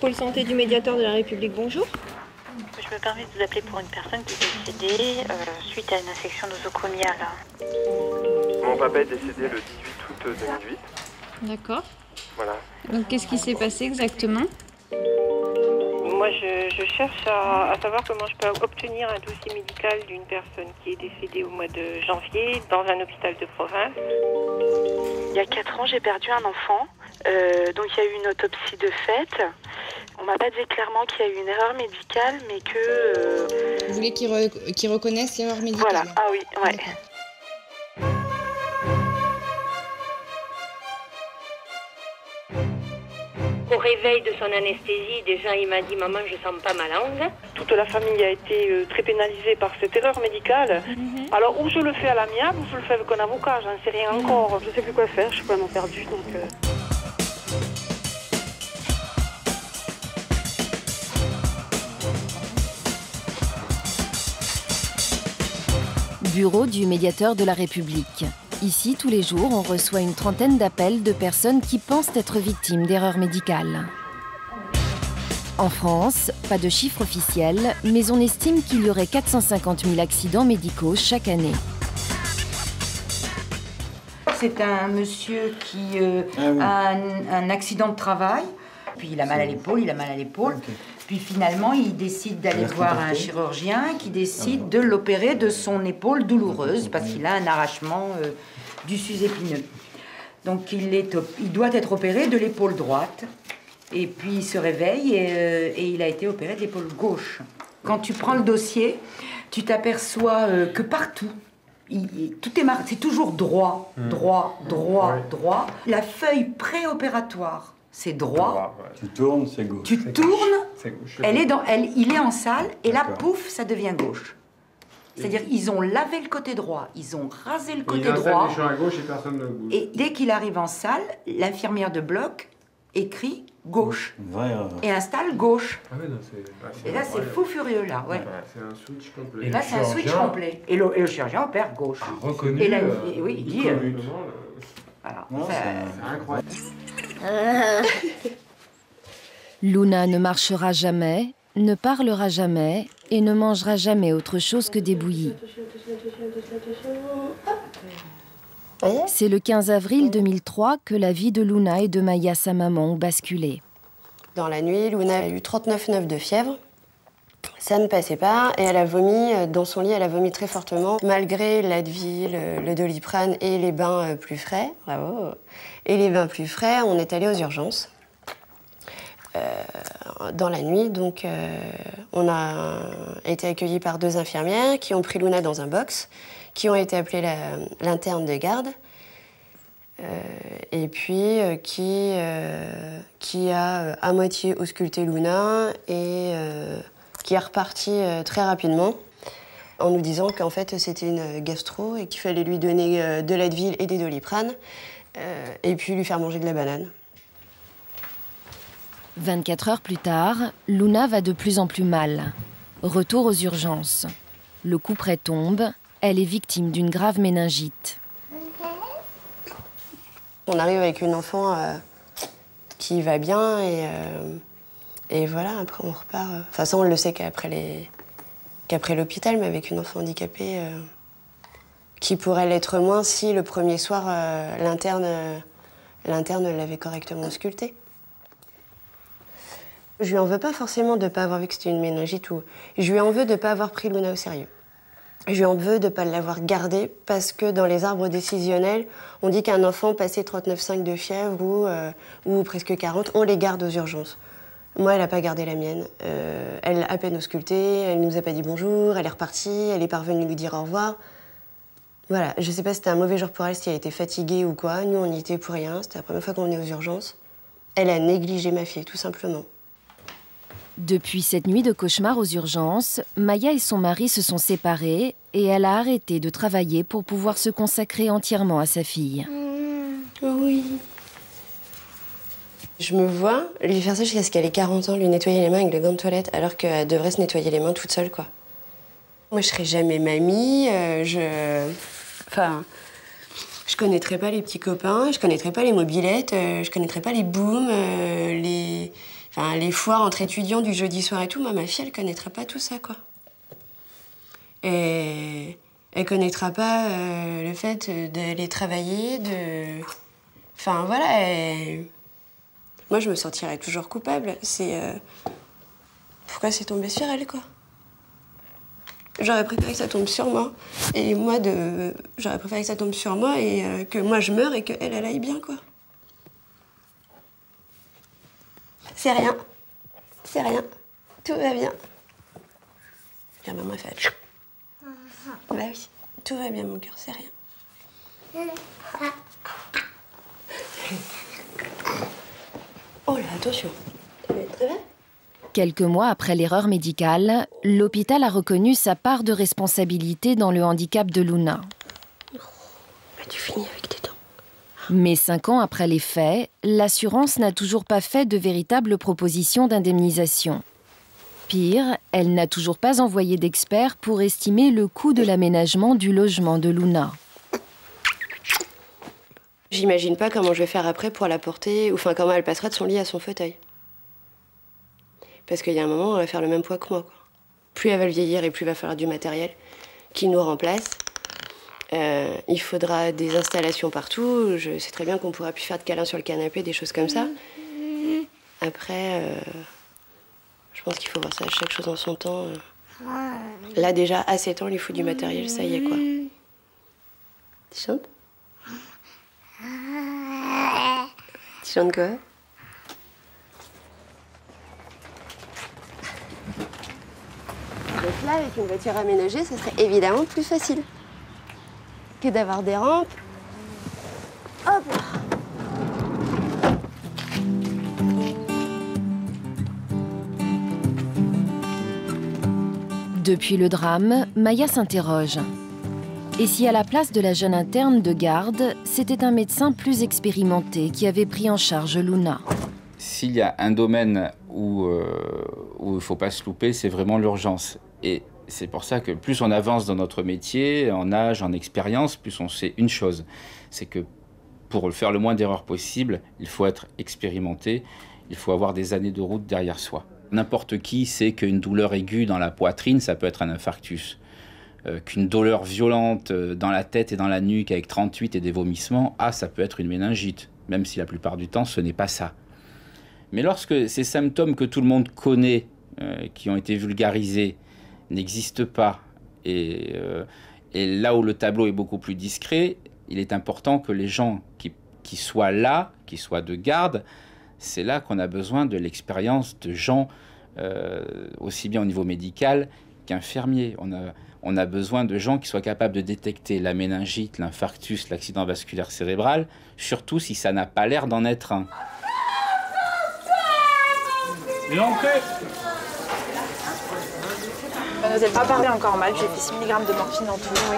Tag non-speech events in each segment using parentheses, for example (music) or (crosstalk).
Pôle santé du médiateur de la République, bonjour. Je me permets de vous appeler pour une personne qui est décédée euh, suite à une infection nosocomiale. Mon papa est décédé le 18 août 2008. D'accord. Voilà. Donc qu'est-ce qui s'est passé exactement? Moi, je, je cherche à, à savoir comment je peux obtenir un dossier médical d'une personne qui est décédée au mois de janvier dans un hôpital de province. Il y a 4 ans, j'ai perdu un enfant. Euh, donc il y a eu une autopsie de fait. On m'a pas dit clairement qu'il y a eu une erreur médicale, mais que... euh, Vous voulez qu'ils re- qu'ils reconnaissent l'erreur médicale voilà, ah oui, ouais. Au réveil de son anesthésie, déjà il m'a dit Maman, je sens pas ma langue. Toute la famille a été euh, très pénalisée par cette erreur médicale. Alors, ou je le fais à l'amiable, ou je le fais avec un avocat, j'en sais rien encore. Je sais plus quoi faire, je suis vraiment perdue. Donc, euh, Bureau du médiateur de la République. Ici, tous les jours, on reçoit une trentaine d'appels de personnes qui pensent être victimes d'erreurs médicales. En France, pas de chiffre officiel, mais on estime qu'il y aurait 450 000 accidents médicaux chaque année. C'est un monsieur qui euh, a un, un accident de travail, puis il a mal à l'épaule, il a mal à l'épaule. Puis finalement, il décide d'aller voir un chirurgien qui décide de l'opérer de son épaule douloureuse parce qu'il a un arrachement euh, du sus épineux. Donc il, est il doit être opéré de l'épaule droite. Et puis il se réveille et, euh, et il a été opéré de l'épaule gauche. Quand tu prends le dossier, tu t'aperçois euh, que partout, il- il- tout est c'est toujours droit, droit, droit, droit. La feuille préopératoire, c'est droit. Tu tournes, c'est gauche. Tu tournes, gauche. elle est dans, elle, il est en salle et là, pouf, ça devient gauche. C'est-à-dire, ils ont lavé le côté droit, ils ont rasé le côté Il droit. les à gauche et personne ne bouge. Et dès qu'il arrive en salle, l'infirmière de bloc écrit gauche Une vraie erreur. et installe gauche. Ah ouais, non, c'est. Et là, c'est fou furieux, là. Ouais. C'est un switch complet. Et là, c'est un switch complet. Et le, et le chirurgien opère gauche. Reconnu. Et là, euh, il- oui, il dit. euh, correctement, voilà. C'est incroyable. Luna ne marchera jamais, ne parlera jamais et ne mangera jamais autre chose que des bouillies. C'est le 15 avril 2003 que la vie de Luna et de Maya, sa maman, ont basculé. Dans la nuit, Luna a eu 39,9 de fièvre. Ça ne passait pas et elle a vomi euh, dans son lit, elle a vomi très fortement. Malgré l'Advil, euh, le Doliprane et les bains euh, plus frais, bravo, et les bains plus frais, on est allé aux urgences. Dans la nuit, donc on a été accueillis par deux infirmières qui ont pris Luna dans un box, qui ont été appelées l'interne de garde. Et puis qui, qui a à moitié ausculté Luna et qui est reparti euh, très rapidement en nous disant qu'en fait c'était une gastro et qu'il fallait lui donner euh, de l'Advil et des Doliprane euh, et puis lui faire manger de la banane. 24 heures plus tard, Luna va de plus en plus mal. Retour aux urgences. Le coup près tombe, elle est victime d'une grave méningite. On arrive avec une enfant euh, qui va bien et, euh, et voilà, après on repart. euh. Enfin, ça, on le sait qu'après l'hôpital, mais avec une enfant handicapée euh, qui pourrait l'être moins si le premier soir, euh, l'interne l'avait correctement auscultée. Je lui en veux pas forcément de pas avoir vu que c'était une méningite ou. Je lui en veux de pas avoir pris Luna au sérieux. Je lui en veux de pas l'avoir gardée parce que dans les arbres décisionnels, on dit qu'un enfant passé 39,5 de fièvre ou presque 40, on les garde aux urgences. Moi, elle n'a pas gardé la mienne. Euh, elle a à peine ausculté, elle nous a pas dit bonjour, elle est repartie, elle est parvenue lui dire au revoir. Voilà, je sais pas si c'était un mauvais jour pour elle, si elle était fatiguée ou quoi. Nous, on n'y était pour rien, c'était la première fois qu'on venait aux urgences. Elle a négligé ma fille, tout simplement. Depuis cette nuit de cauchemar aux urgences, Maya et son mari se sont séparés et elle a arrêté de travailler pour pouvoir se consacrer entièrement à sa fille. Oui. Je me vois lui faire ça jusqu'à ce qu'elle ait 40 ans, lui nettoyer les mains avec le gant de toilette, alors qu'elle devrait se nettoyer les mains toute seule, quoi. Moi, je serais jamais mamie, euh, je... Enfin, je connaîtrais pas les petits copains, je connaîtrais pas les mobilettes, euh, je connaîtrais pas les booms, euh, les... Les foires entre étudiants du jeudi soir et tout, moi, ma fille, elle connaîtra pas tout ça, quoi. Et elle connaîtra pas le fait d'aller travailler, de. Enfin, voilà. Moi, je me sentirais toujours coupable. C'est. euh, Pourquoi c'est tombé sur elle, quoi? J'aurais préféré que ça tombe sur moi. Et moi, de... j'aurais préféré que ça tombe sur moi et euh, que moi je meure et qu'elle, elle aille bien, quoi. C'est rien. C'est rien. Tout va bien. La maman a fait. Bah oui, tout va bien, mon cœur, c'est rien. (laughs) Oh là, attention. Très bien Quelques mois après l'erreur médicale, l'hôpital a reconnu sa part de responsabilité dans le handicap de Luna. Bah, tu finis avec tes dents. Mais cinq ans après les faits, l'assurance n'a toujours pas fait de véritable proposition d'indemnisation. Pire, elle n'a toujours pas envoyé d'experts pour estimer le coût de l'aménagement du logement de Luna. J'imagine pas comment je vais faire après pour la porter, ou enfin comment elle passera de son lit à son fauteuil. Parce qu'il y a un moment, elle va faire le même poids que moi. quoi. Plus elle va vieillir et plus il va falloir du matériel qui nous remplace. Euh, il faudra des installations partout. Je sais très bien qu'on pourra plus faire de câlins sur le canapé, des choses comme ça. Après, euh, je pense qu'il faut voir ça, chaque chose en son temps. euh. Là, déjà, à 7 ans, il faut du matériel, ça y est, quoi. Tu chantes Tu chantes quoi? Donc là, avec une voiture aménagée, ça serait évidemment plus facile que d'avoir des rampes. Hop là. Depuis le drame, Maya s'interroge. Et si à la place de la jeune interne de garde, c'était un médecin plus expérimenté qui avait pris en charge Luna S'il y a un domaine où euh, il ne faut pas se louper, c'est vraiment l'urgence. Et c'est pour ça que plus on avance dans notre métier, en âge, en expérience, plus on sait une chose, c'est que pour faire le moins d'erreurs possible, il faut être expérimenté, il faut avoir des années de route derrière soi. N'importe qui sait qu'une douleur aiguë dans la poitrine, ça peut être un infarctus. Euh, qu'une douleur violente euh, dans la tête et dans la nuque avec 38 et des vomissements, ah, ça peut être une méningite, même si la plupart du temps, ce n'est pas ça. Mais lorsque ces symptômes que tout le monde connaît, euh, qui ont été vulgarisés, n'existent pas, et, là où le tableau est beaucoup plus discret, il est important que les gens qui, soient là, qui soient de garde, c'est là qu'on a besoin de l'expérience de gens, aussi bien au niveau médical qu'infirmiers. On a, on a besoin de gens qui soient capables de détecter la méningite, l'infarctus, l'accident vasculaire cérébral, surtout si ça n'a pas l'air d'en être un. Vous n'avez pas parlé encore mal, j'ai fait 6 mg de morphine en tout. Oui.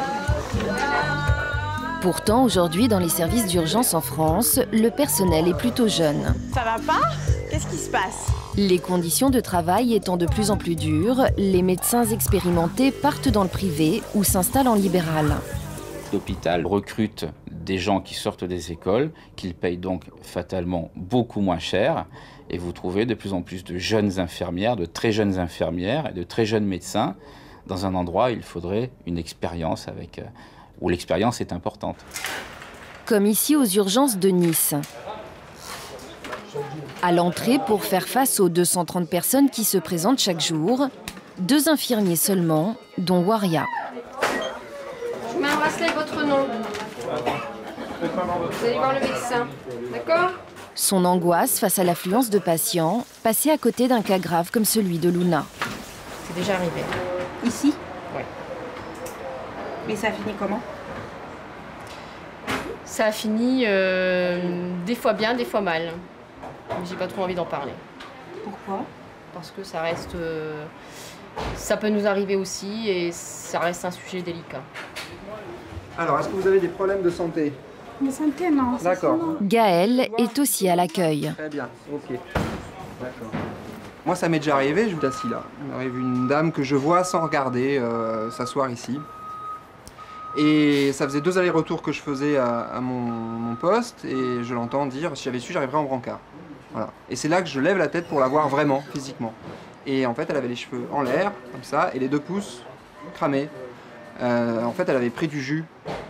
Pourtant, aujourd'hui, dans les services d'urgence en France, le personnel est plutôt jeune. Ça va pas? Qu'est-ce qui se passe? Les conditions de travail étant de plus en plus dures, les médecins expérimentés partent dans le privé ou s'installent en libéral. L'hôpital recrute des gens qui sortent des écoles, qu'ils payent donc fatalement beaucoup moins cher. Et vous trouvez de plus en plus de jeunes infirmières, de très jeunes infirmières et de très jeunes médecins dans un endroit où il faudrait une expérience avec, euh, où l'expérience est importante. Comme ici aux urgences de Nice. À l'entrée, pour faire face aux 230 personnes qui se présentent chaque jour, deux infirmiers seulement, dont Waria. Je mets un bracelet votre nom. Vous allez voir le médecin. D'accord? Son angoisse face à l'affluence de patients, passer à côté d'un cas grave comme celui de Luna. C'est déjà arrivé. Ici? Oui. Mais ça a fini comment? Ça a fini euh, des fois bien, des fois mal. Mais J'ai pas trop envie d'en parler. Pourquoi? Parce que ça reste. euh, ça peut nous arriver aussi et ça reste un sujet délicat. Alors, est-ce que vous avez des problèmes de santé? De santé, non. D'accord. Gaël est aussi à l'accueil. Très bien, ok. D'accord. Moi, ça m'est déjà arrivé, je vous assis là. Il m'arrive une dame que je vois sans regarder euh, s'asseoir ici. Et ça faisait deux allers-retours que je faisais à, à mon, mon poste et je l'entends dire si j'avais su, j'arriverais en brancard. Voilà. Et c'est là que je lève la tête pour la voir vraiment, physiquement. Et en fait, elle avait les cheveux en l'air, comme ça, et les deux pouces cramés. Euh, en fait, elle avait pris du jus.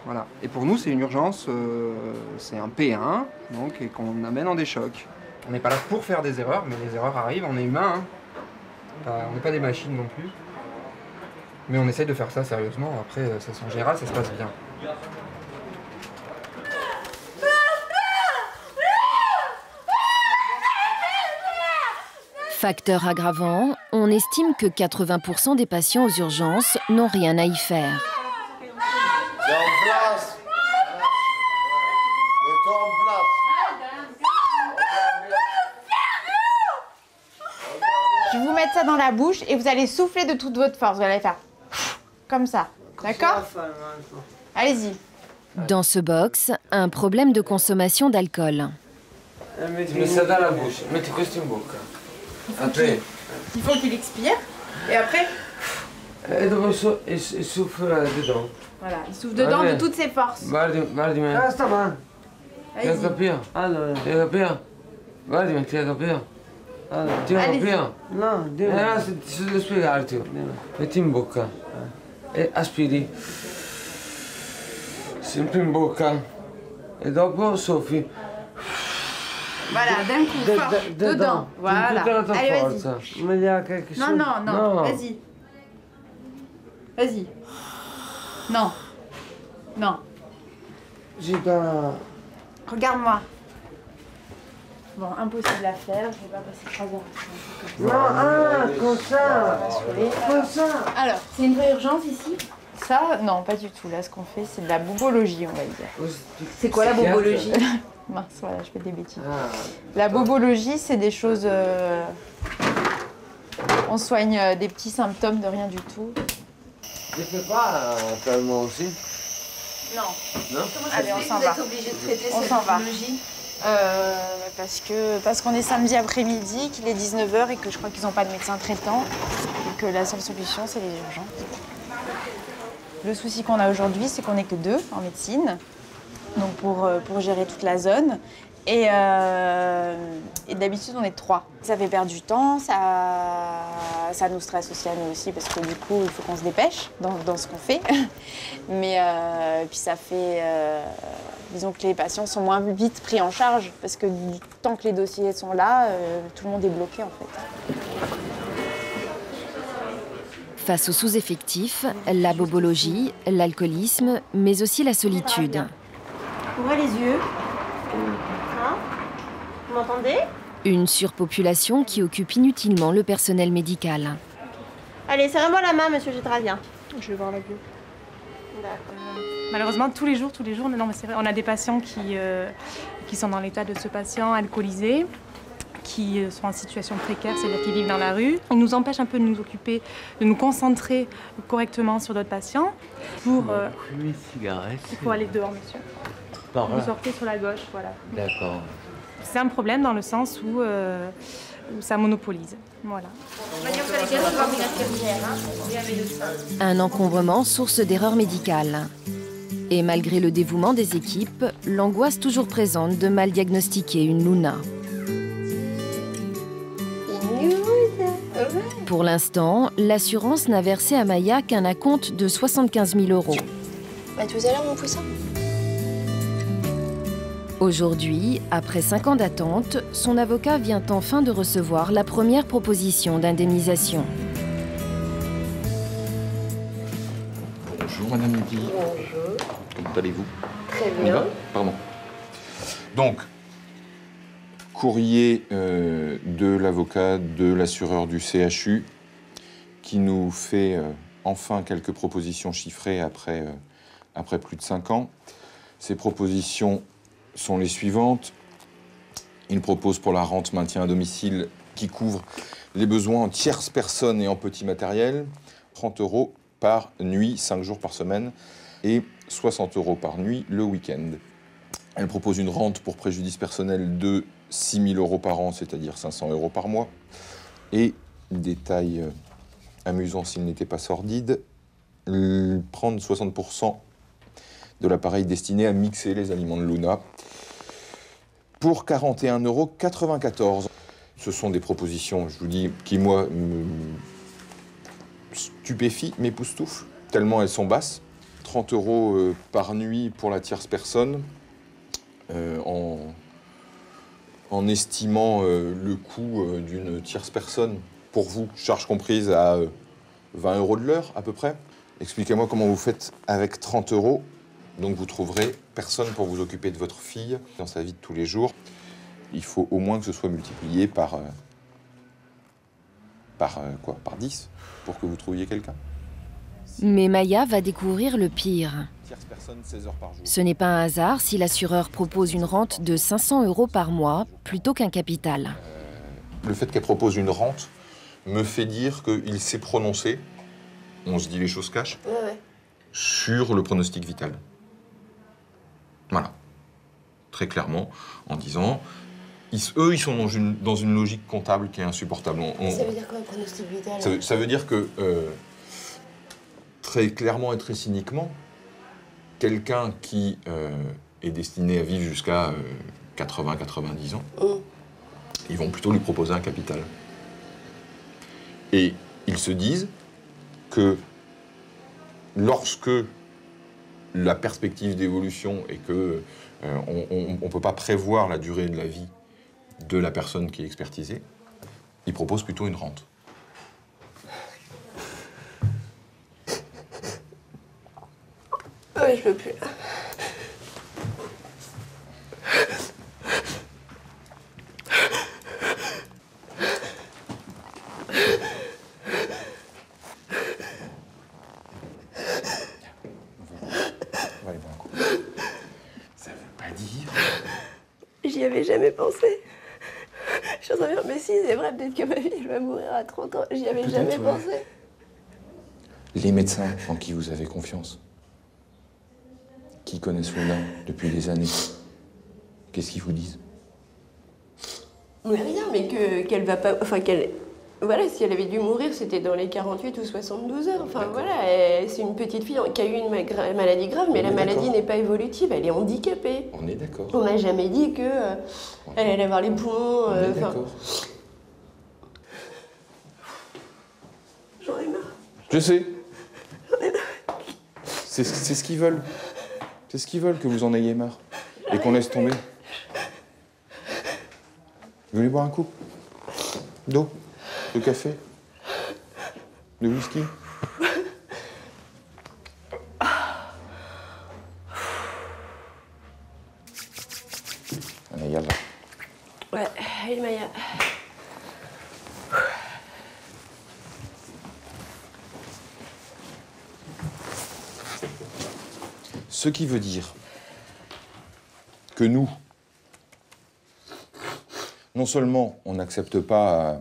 Voilà. Et pour nous, c'est une urgence, euh, c'est un P1, donc, et qu'on amène en des chocs. On n'est pas là pour faire des erreurs, mais les erreurs arrivent, on est humain. hein. On n'est pas des machines non plus. Mais on essaye de faire ça sérieusement. Après, euh, ça gérera, ça se passe bien. Facteur aggravant, on estime que 80% des patients aux urgences n'ont rien à y faire. C'est en place. Mets-toi en place. Je vais vous mettre ça dans la bouche et vous allez souffler de toute votre force. Vous allez faire comme ça. D'accord Allez-y. Dans ce box, un problème de consommation d'alcool. Mets ça dans la bouche, metti questo in bocca. Après, Il faut qu'il expire. Et après, e e, e souffle dedans. voilà, il souffle dedans de toutes ses forces. Guardi, guardi me. Ah, sta male. Ti hai Allez-y. capito? Allora. Ti hai capito? Guardi me, ti hai capito? Allora. Ti hai Allez-y. capito? No, Eh, dimmi. no, se, se devo spiegarti. Metti in bocca. E aspiri. Sempre in bocca. E dopo soffi. Voilà, d'un coup, De- fort, de- dedans. dedans. Voilà. Allez, vas-y. forza. Ma gli ha quelque Non, chose. non, non, vas-y. Vas-y. Non. Non. J'ai pas. Regarde-moi. Bon, impossible à faire, je vais pas passer trois heures à faire un truc Non, comme ça. ah, comme ça. Comme ça. Alors, c'est une vraie urgence ici? Ça, non, pas du tout. Là, ce qu'on fait, c'est de la bobologie, on va dire. C'est quoi la bobologie? Mince, voilà, je fais des bêtises. Ah, La bobologie, c'est des choses. euh, On soigne euh, des petits symptômes de rien du tout. tu fais pas un calmant aussi Non. Non Allez, on s'en va. On s'en va. Euh, parce que parce qu'on est samedi après-midi, qu'il est 19h et que je crois qu'ils n'ont pas de médecin traitant et que la seule solution c'est les urgences. Le souci qu'on a aujourd'hui, c'est qu'on n'est que deux en médecine, donc pour, euh, pour gérer toute la zone. Et, euh, et d'habitude, on est trois. Ça fait perdre du temps, ça, ça nous stresse aussi à nous aussi, parce que du coup, il faut qu'on se dépêche dans, dans ce qu'on fait. (laughs) Mais euh, puis ça fait. disons que les patients sont moins vite pris en charge, parce que temps que les dossiers sont là, tout le monde est bloqué en fait. Face aux sous-effectifs, la bobologie, l'alcoolisme, mais aussi la solitude. Ouvrez les yeux. Hein Vous m'entendez Une surpopulation qui occupe inutilement le personnel médical. Allez, serrez-moi la main, monsieur Gétravien. Je vais voir la. D'accord. Malheureusement, tous les jours, tous les jours, non, mais c'est vrai, on a des patients qui, euh, qui sont dans l'état de ce patient alcoolisé, qui euh, sont en situation précaire, c'est-à-dire qui vivent dans la rue. Ils nous empêchent un peu de nous occuper, de nous concentrer correctement sur d'autres patients. Pour, euh, Fumer cigarette. il faut aller dehors, monsieur. Par Vous là. sortez sur la gauche, voilà. D'accord. C'est un problème dans le sens où, euh, où ça monopolise. Voilà. Un encombrement source d'erreurs médicales. Et malgré le dévouement des équipes, l'angoisse toujours présente de mal diagnostiquer une Luna. Pour l'instant, l'assurance n'a versé à Maya qu'un acompte de 75 000 euros. Bah, tout à l'heure, mon poussin. Aujourd'hui, après cinq ans d'attente, son avocat vient enfin de recevoir la première proposition d'indemnisation. Bonjour Madame Levy. Bonjour. Comment allez-vous? Très On y bien. va Pardon. Donc, courrier euh, de l'avocat de l'assureur du CHU qui nous fait euh, enfin quelques propositions chiffrées après, euh, après plus de cinq ans. Ces propositions sont les suivantes. Il propose pour la rente maintien à domicile qui couvre les besoins en tierce personne et en petit matériel, 30 euros par nuit, 5 jours par semaine, et 60 euros par nuit le week-end. Elle propose une rente pour préjudice personnel de 6 000 euros par an, c'est-à-dire 500 euros par mois. Et, détail euh, amusant s'il n'était pas sordide, prendre 60% de l'appareil destiné à mixer les aliments de Luna. Pour 41,94 euros. Ce sont des propositions, je vous dis, qui moi me stupéfient, m'époustouflent, tellement elles sont basses. 30 euros euh, par nuit pour la tierce personne, euh, en, estimant euh, le coût d'une tierce personne pour vous, charge comprise à euh, 20 euros de l'heure à peu près. Expliquez-moi comment vous faites avec 30 euros. Donc vous trouverez personne pour vous occuper de votre fille dans sa vie de tous les jours. Il faut au moins que ce soit multiplié par, euh, par euh, quoi Par 10 pour que vous trouviez quelqu'un. Mais Maya va découvrir le pire. Tierce personne, 16 heures par jour. Ce n'est pas un hasard si l'assureur propose une rente de 500 euros par mois plutôt qu'un capital. Le fait qu'elle propose une rente me fait dire qu'il s'est prononcé, on se dit les choses cash, Ouais, ouais. sur le pronostic vital. Voilà. Très clairement, en disant, ils- eux, ils sont dans une, dans une logique comptable qui est insupportable. On- on- Ça veut dire quoi, un pronostic vital ça, veut- ça veut dire que, euh, très clairement et très cyniquement, quelqu'un qui euh, est destiné à vivre jusqu'à 80-90 ans, Hum. ils vont plutôt lui proposer un capital. Et ils se disent que lorsque la perspective d'évolution et que euh, on ne peut pas prévoir la durée de la vie de la personne qui est expertisée, ils proposent plutôt une rente. Ouais, je peux plus. On va aller boire un coup. Ça veut pas dire. J'y avais jamais pensé. Je suis en train de dire, mais si, c'est vrai, peut-être que ma fille, je vais mourir à 30 ans. J'y avais jamais ouais. pensé. Les médecins en qui vous avez confiance, qui connaissent Luna depuis des années, qu'est-ce qu'ils vous disent? Mais rien, mais que qu'elle va pas. Enfin, qu'elle. Voilà, si elle avait dû mourir, c'était dans les 48 ou 72 heures. Enfin, voilà, elle- c'est une petite fille qui a eu une ma- maladie grave, mais On la maladie n'est pas évolutive, elle est handicapée. On est d'accord. On m'a jamais dit que euh, elle allait avoir les poumons. On euh, est enfin, d'accord. J'en ai marre. Je sais. C'est ce qu'ils veulent. C'est ce qu'ils veulent que vous en ayez marre. Et qu'on laisse tomber. Vous voulez boire un coup? D'eau? De café? De whisky Allez, yalla. Ouais, allez Maya. Ce qui veut dire que nous, non seulement on n'accepte pas euh,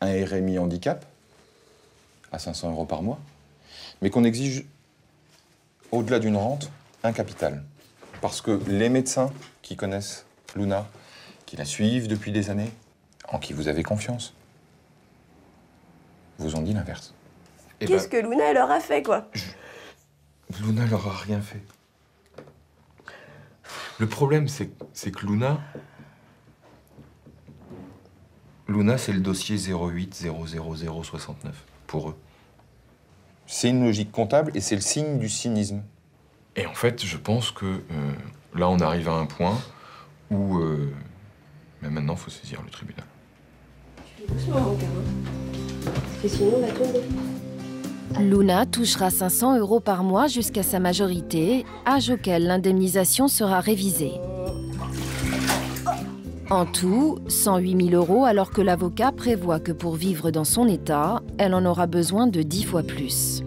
un RMI handicap à 500 euros par mois, mais qu'on exige, au-delà d'une rente, un capital. Parce que les médecins qui connaissent Luna, qui la suivent depuis des années, en qui vous avez confiance, vous ont dit l'inverse. Eh ben, Qu'est-ce que Luna leur a fait, quoi? Luna leur a rien fait. Le problème, c'est que Luna. Luna, c'est le dossier 0800069 pour eux. C'est une logique comptable et c'est le signe du cynisme. Et en fait, je pense que euh, là, on arrive à un point où. euh, mais maintenant, il faut saisir le tribunal. Doucement, mon gars. hein. Parce que sinon, on va tomber. Luna touchera 500 euros par mois jusqu'à sa majorité, âge auquel l'indemnisation sera révisée. En tout, 108 000 euros alors que l'avocat prévoit que pour vivre dans son état, elle en aura besoin de 10 fois plus.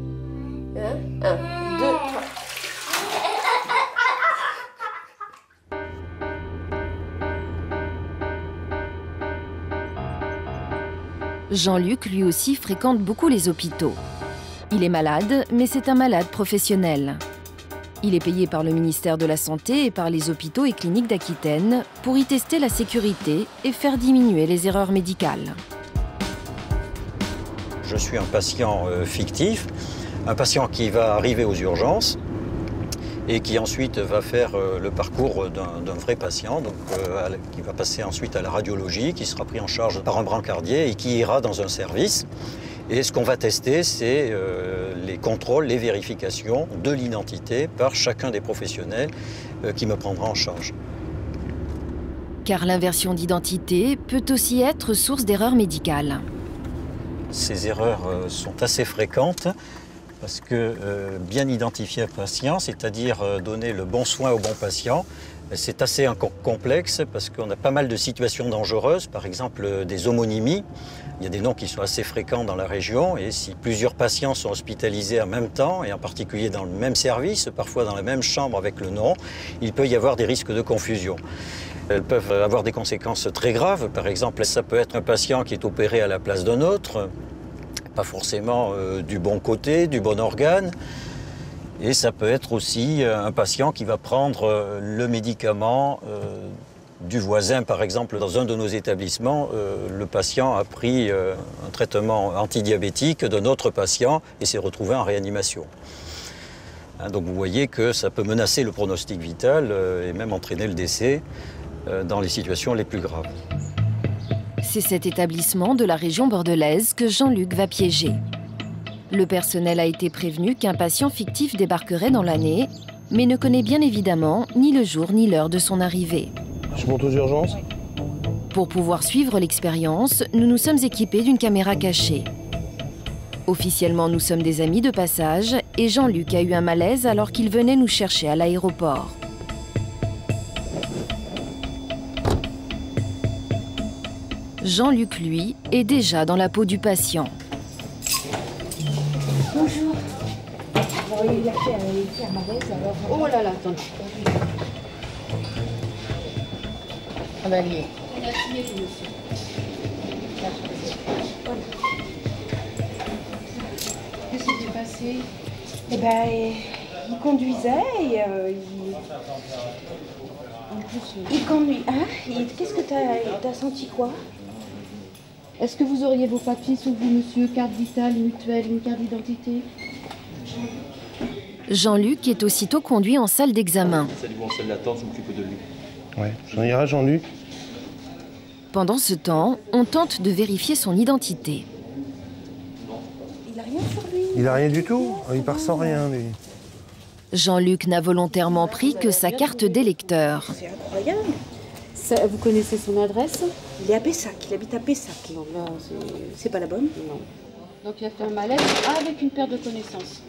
Jean-Luc, lui aussi, fréquente beaucoup les hôpitaux. Il est malade, mais c'est un malade professionnel. Il est payé par le ministère de la Santé et par les hôpitaux et cliniques d'Aquitaine pour y tester la sécurité et faire diminuer les erreurs médicales. Je suis un patient euh, fictif, un patient qui va arriver aux urgences et qui ensuite va faire euh, le parcours d'un vrai patient, euh, qui va passer ensuite à la radiologie, qui sera pris en charge par un brancardier et qui ira dans un service. Et ce qu'on va tester, c'est euh, les contrôles, les vérifications de l'identité par chacun des professionnels euh, qui me prendra en charge. Car l'inversion d'identité peut aussi être source d'erreurs médicales. Ces erreurs euh, sont assez fréquentes parce que bien identifier un patient, c'est-à-dire donner le bon soin au bon patient, c'est assez complexe parce qu'on a pas mal de situations dangereuses, par exemple euh, des homonymies. Il y a des noms qui sont assez fréquents dans la région et si plusieurs patients sont hospitalisés en même temps et en particulier dans le même service, parfois dans la même chambre avec le nom, il peut y avoir des risques de confusion. Elles peuvent avoir des conséquences très graves. Par exemple, ça peut être un patient qui est opéré à la place d'un autre, pas forcément euh, du bon côté, du bon organe. Et ça peut être aussi euh, un patient qui va prendre euh, le médicament euh, du voisin. Par exemple, dans un de nos établissements, le patient a pris un traitement antidiabétique d'un autre patient et s'est retrouvé en réanimation. Hein, donc vous voyez que ça peut menacer le pronostic vital et même entraîner le décès dans les situations les plus graves. C'est cet établissement de la région bordelaise que Jean-Luc va piéger. Le personnel a été prévenu qu'un patient fictif débarquerait dans l'année, mais ne connaît bien évidemment ni le jour ni l'heure de son arrivée. Je monte aux urgences Pour pouvoir suivre l'expérience, nous nous sommes équipés d'une caméra cachée. Officiellement, nous sommes des amis de passage et Jean-Luc a eu un malaise alors qu'il venait nous chercher à l'aéroport. Jean-Luc, lui, est déjà dans la peau du patient. Alors, il a fait un, il a fait un malaise, alors... Oh là là, attendez. Ah ben, lui. On a signé tout, monsieur. Qu'est-ce qui s'est passé? Eh ben, il conduisait et euh, il... En plus, Il conduit. Hein? Qu'est-ce que t'as as senti quoi? Est-ce que vous auriez vos papiers sur vous, monsieur? Carte vitale, mutuelle, une carte d'identité? Jean-Luc est aussitôt conduit en salle d'examen. Salut-vous en salle d'attente, je m'occupe de lui. Ouais, j'en irai Jean-Luc. Pendant ce temps, on tente de vérifier son identité. Il a rien sur lui. Il a rien du tout Il part sans rien, lui. Jean-Luc n'a volontairement pris que sa carte d'électeur. C'est incroyable. Ça- Vous connaissez son adresse? Il est à Pessac, il habite à Pessac. C'est... Pas la bonne? Non. Donc il a fait un malaise avec une perte de connaissance.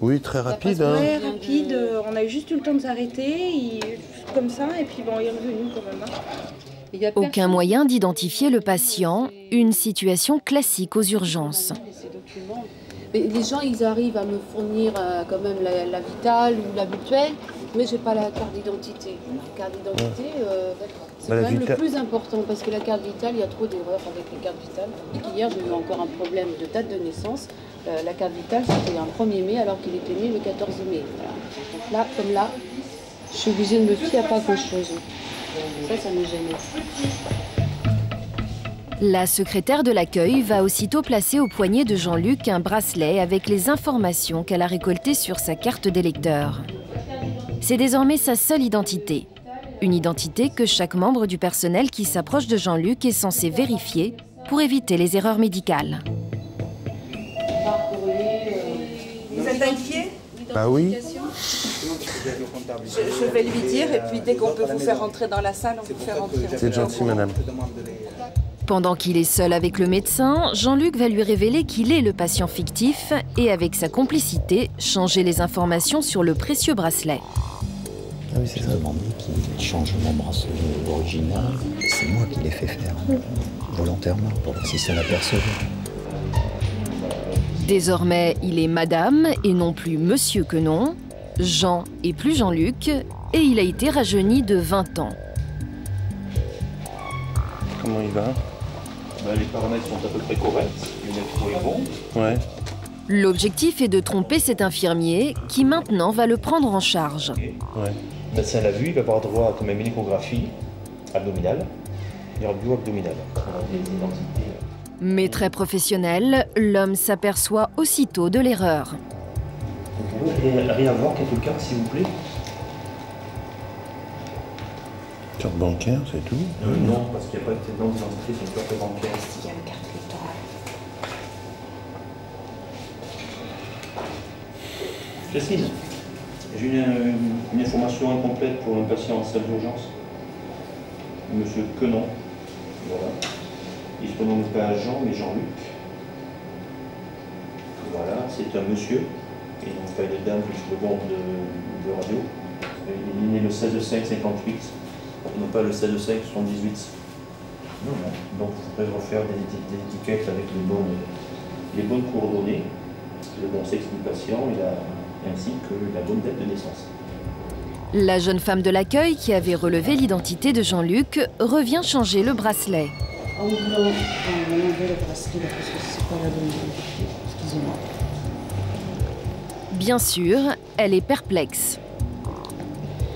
Oui, très rapide. Hein. Ouais, rapide. euh, On a eu juste eu le temps de s'arrêter, il- comme ça, et puis bon, il est revenu quand même. hein. Aucun moyen d'identifier le patient, une situation classique aux urgences. Mais les gens, ils arrivent à me fournir euh, quand même la, la vitale ou la mutuelle, mais j'ai pas la carte d'identité. La carte d'identité, euh, c'est Bah, quand la même vita- le plus important parce que la carte vitale, il y a trop d'erreurs avec les cartes vitales. Et qu'hier, j'ai eu encore un problème de date de naissance. Euh, la carte vitale, c'était un 1er mai alors qu'il était né le 14 mai. Donc là, comme là, je suis obligée de me fier à pas grand-chose. Ça, ça me gêne. La secrétaire de l'accueil va aussitôt placer au poignet de Jean-Luc un bracelet avec les informations qu'elle a récoltées sur sa carte d'électeur. C'est désormais sa seule identité. Une identité que chaque membre du personnel qui s'approche de Jean-Luc est censé vérifier pour éviter les erreurs médicales. Bah oui. je, je vais lui dire, et puis dès qu'on peut vous faire rentrer dans la salle, on vous fait rentrer. C'est gentil, madame. Pendant qu'il est seul avec le médecin, Jean-Luc va lui révéler qu'il est le patient fictif et avec sa complicité, changer les informations sur le précieux bracelet. Ah oui, c'est ça. demandé qu'il change mon bracelet original. C'est moi qui l'ai fait faire, volontairement, pour voir si ça l'apercevait. Désormais, il est madame et non plus monsieur que non, Jean et plus Jean-Luc, et il a été rajeuni de 20 ans. Comment il va? Bah, les paramètres sont à peu près corrects, l'électro est bon. Ouais. L'objectif est de tromper cet infirmier qui maintenant va le prendre en charge. Ouais. Le médecin l'a vu, il va avoir droit à quand même une échographie abdominale et radio abdominale. On a des identités. Mais très professionnel, l'homme s'aperçoit aussitôt de l'erreur. Vous pouvez Et rien à voir, quelques cartes s'il vous plaît. Carte bancaire, c'est tout Euh, non, parce qu'il n'y a pas de nom d'identité, c'est une carte bancaire. Il y a une carte électorale. Christine, j'ai une, une information incomplète pour un patient en salle d'urgence. Monsieur Quenon. Voilà. Il se prononce pas Jean, mais Jean-Luc. Voilà, c'est un monsieur, et non pas une dame sur le bord de, radio. Il est né le 16 5 58, et non pas le 16 5 78. Non, non. Donc vous pourrez refaire des, étiquettes avec les bonnes, les coordonnées, le bon sexe du patient et ainsi que la bonne date de naissance. La jeune femme de l'accueil qui avait relevé l'identité de Jean-Luc revient changer le bracelet. En euh, enlever le bracelet là, parce que c'est pas la bonne. Excusez-moi. Bien sûr, elle est perplexe.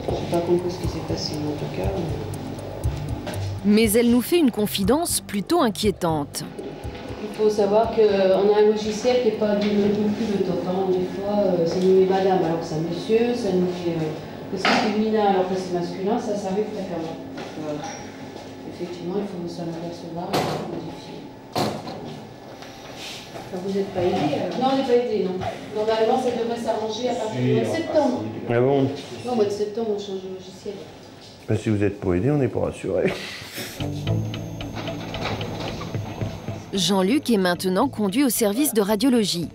J'ai pas compris ce qui s'est passé, mais en tout cas. euh, Mais elle nous fait une confidence plutôt inquiétante. Il faut savoir qu'on a un logiciel qui n'est pas du tout plus de temps. Des fois, euh, ça nous met madame alors que c'est monsieur, ça nous met euh, que c'est féminin alors que c'est masculin, ça, ça arrive fréquemment. Donc, euh, effectivement, il faut ça l'apercevoir et le modifier. vous n'êtes pas aidé Non, on n'est pas aidé, non. Normalement, ça devrait s'arranger à partir du mois de septembre. Ah bon Non, au mois de septembre, on change de logiciel. Ben, Si vous n'êtes pas aidé, on n'est pas rassuré. Jean-Luc est maintenant conduit au service de radiologie.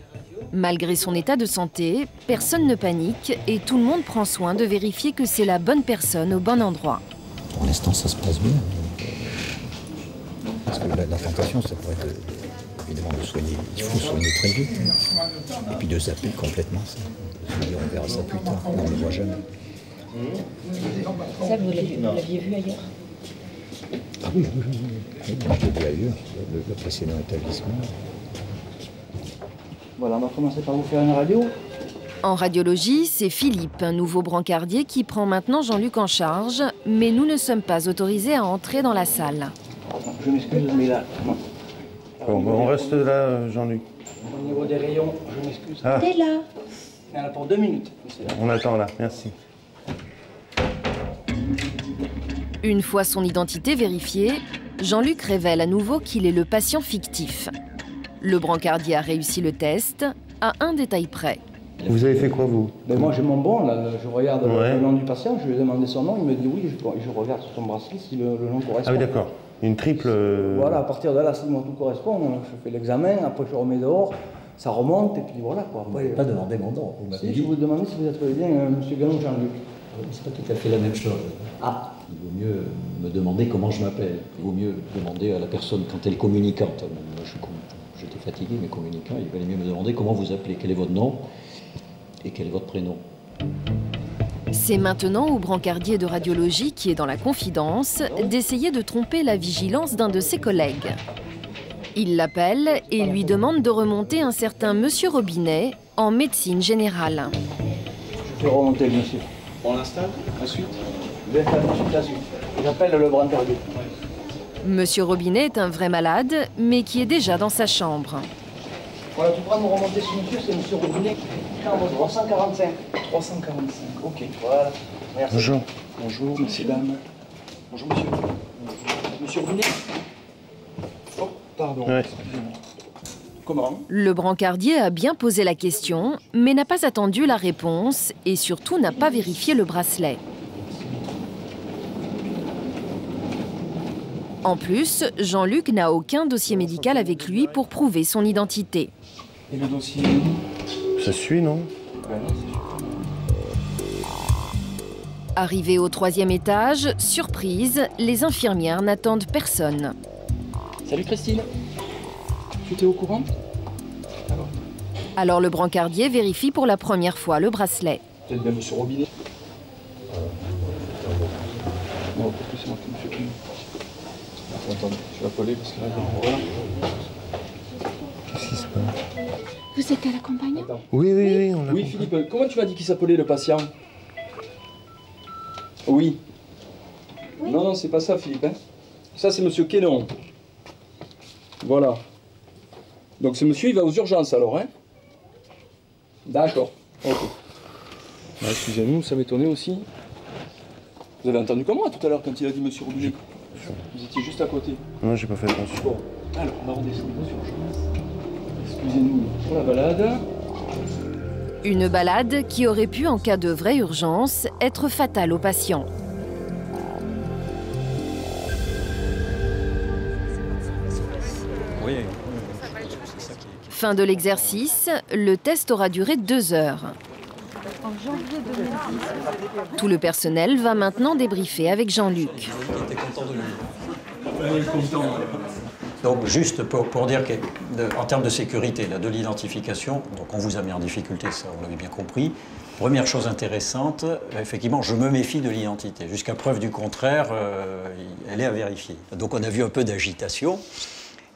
Malgré son état de santé, personne ne panique et tout le monde prend soin de vérifier que c'est la bonne personne au bon endroit. Pour l'instant, ça se passe bien. Parce que la, la tentation, ça pourrait être évidemment de soigner. Il faut soigner très vite. Et puis de zapper complètement ça. Dire, on verra ça plus tard. On ne le voit jamais. Ça, vous l'aviez vous l'aviez vu ailleurs? Ah oui, oui, oui. oui. Oui, Je l'ai vu ailleurs, le, le précédent établissement. Voilà, on va commencer par vous faire une radio. En radiologie, c'est Philippe, un nouveau brancardier qui prend maintenant Jean-Luc en charge, mais nous ne sommes pas autorisés à entrer dans la salle. Je m'excuse, mais là, Bon, on reste là, Jean-Luc. au niveau des rayons, je m'excuse. Ah. T'es là. Il y en a pour deux minutes. On attend là, merci. Une fois son identité vérifiée, Jean-Luc révèle à nouveau qu'il est le patient fictif. Le brancardier a réussi le test à un détail près. Vous avez fait quoi, vous Ben moi j'ai mon bon, là, je regarde le- Ouais. le nom du patient, je lui ai demandé son nom, il me dit oui, je, je regarde sur son bracelet si le, le nom correspond. Ah oui, d'accord. Une triple... euh, Voilà, à partir de là, si moi tout correspond, je fais l'examen, après je remets dehors, ça remonte, et puis voilà quoi. Vous pas demandé mon nom. Vous Si, dit. je vous demandais si vous appelez bien euh, Monsieur Gallon Jean-Luc. C'est pas tout à fait la même chose. Ah. Il vaut mieux me demander comment je m'appelle. Il vaut mieux demander à la personne quand elle est communicante. Moi, je suis com- J'étais fatigué, mais communicant, il valait mieux me demander comment vous appelez, quel est votre nom et quel est votre prénom. C'est maintenant au brancardier de radiologie qui est dans la confidence d'essayer de tromper la vigilance d'un de ses collègues. Il l'appelle et lui demande de remonter un certain Monsieur Robinet en médecine générale. Je fais remonter le monsieur. On l'installe Ensuite Je vais faire ensuite la suite. J'appelle le brancardier. Monsieur Robinet est un vrai malade, mais qui est déjà dans sa chambre. Voilà, tu pourras nous remonter ce monsieur, c'est monsieur Robinet, chambre 345. 345, ok, voilà. Merci. Bonjour. Bonjour, messieurs, dames. Bonjour, monsieur. Monsieur Robinet Oh, pardon. Ouais. Comment? Le brancardier a bien posé la question, mais n'a pas attendu la réponse et surtout n'a pas vérifié le bracelet. En plus, Jean-Luc n'a aucun dossier médical avec lui pour prouver son identité. Et le dossier Ça suit, non Ben non, c'est Arrivé au troisième étage, surprise, les infirmières n'attendent personne. Salut Christine. Tu étais au courant Alors le brancardier vérifie pour la première fois le bracelet. Peut-être bien monsieur Robinet. Non, peut-être que c'est marqué monsieur Kim. Attends, attendez, je vais appeler parce que là, voilà. Qu'est-ce qui se passe? Vous êtes à la campagne? Oui, oui, oui, on l'a Oui, Philippe, comment tu m'as dit qu'il s'appelait le patient? Oui. Non, non, c'est pas ça, Philippe. hein. Ça, c'est monsieur Quénon. Voilà. Donc, ce monsieur, il va aux urgences alors, hein? D'accord. Ok. Bah, Excusez-nous, ça m'étonnait aussi. Vous avez entendu comment tout à l'heure quand il a dit Monsieur Robinet? Vous étiez juste à côté. Non, j'ai pas fait attention. Bon, alors on va redescendre aux urgences. Excusez-nous pour la balade. Une balade qui aurait pu, en cas de vraie urgence, être fatale au patient. Oui, Fin de l'exercice, le test aura duré deux heures. En janvier 2010. Tout le personnel va maintenant débriefer avec Jean-Luc. Donc juste pour, dire qu'en termes de sécurité, de l'identification, donc on vous a mis en difficulté, ça vous l'avez bien compris. Première chose intéressante, effectivement, je me méfie de l'identité. Jusqu'à preuve du contraire, euh, elle est à vérifier. Donc on a vu un peu d'agitation.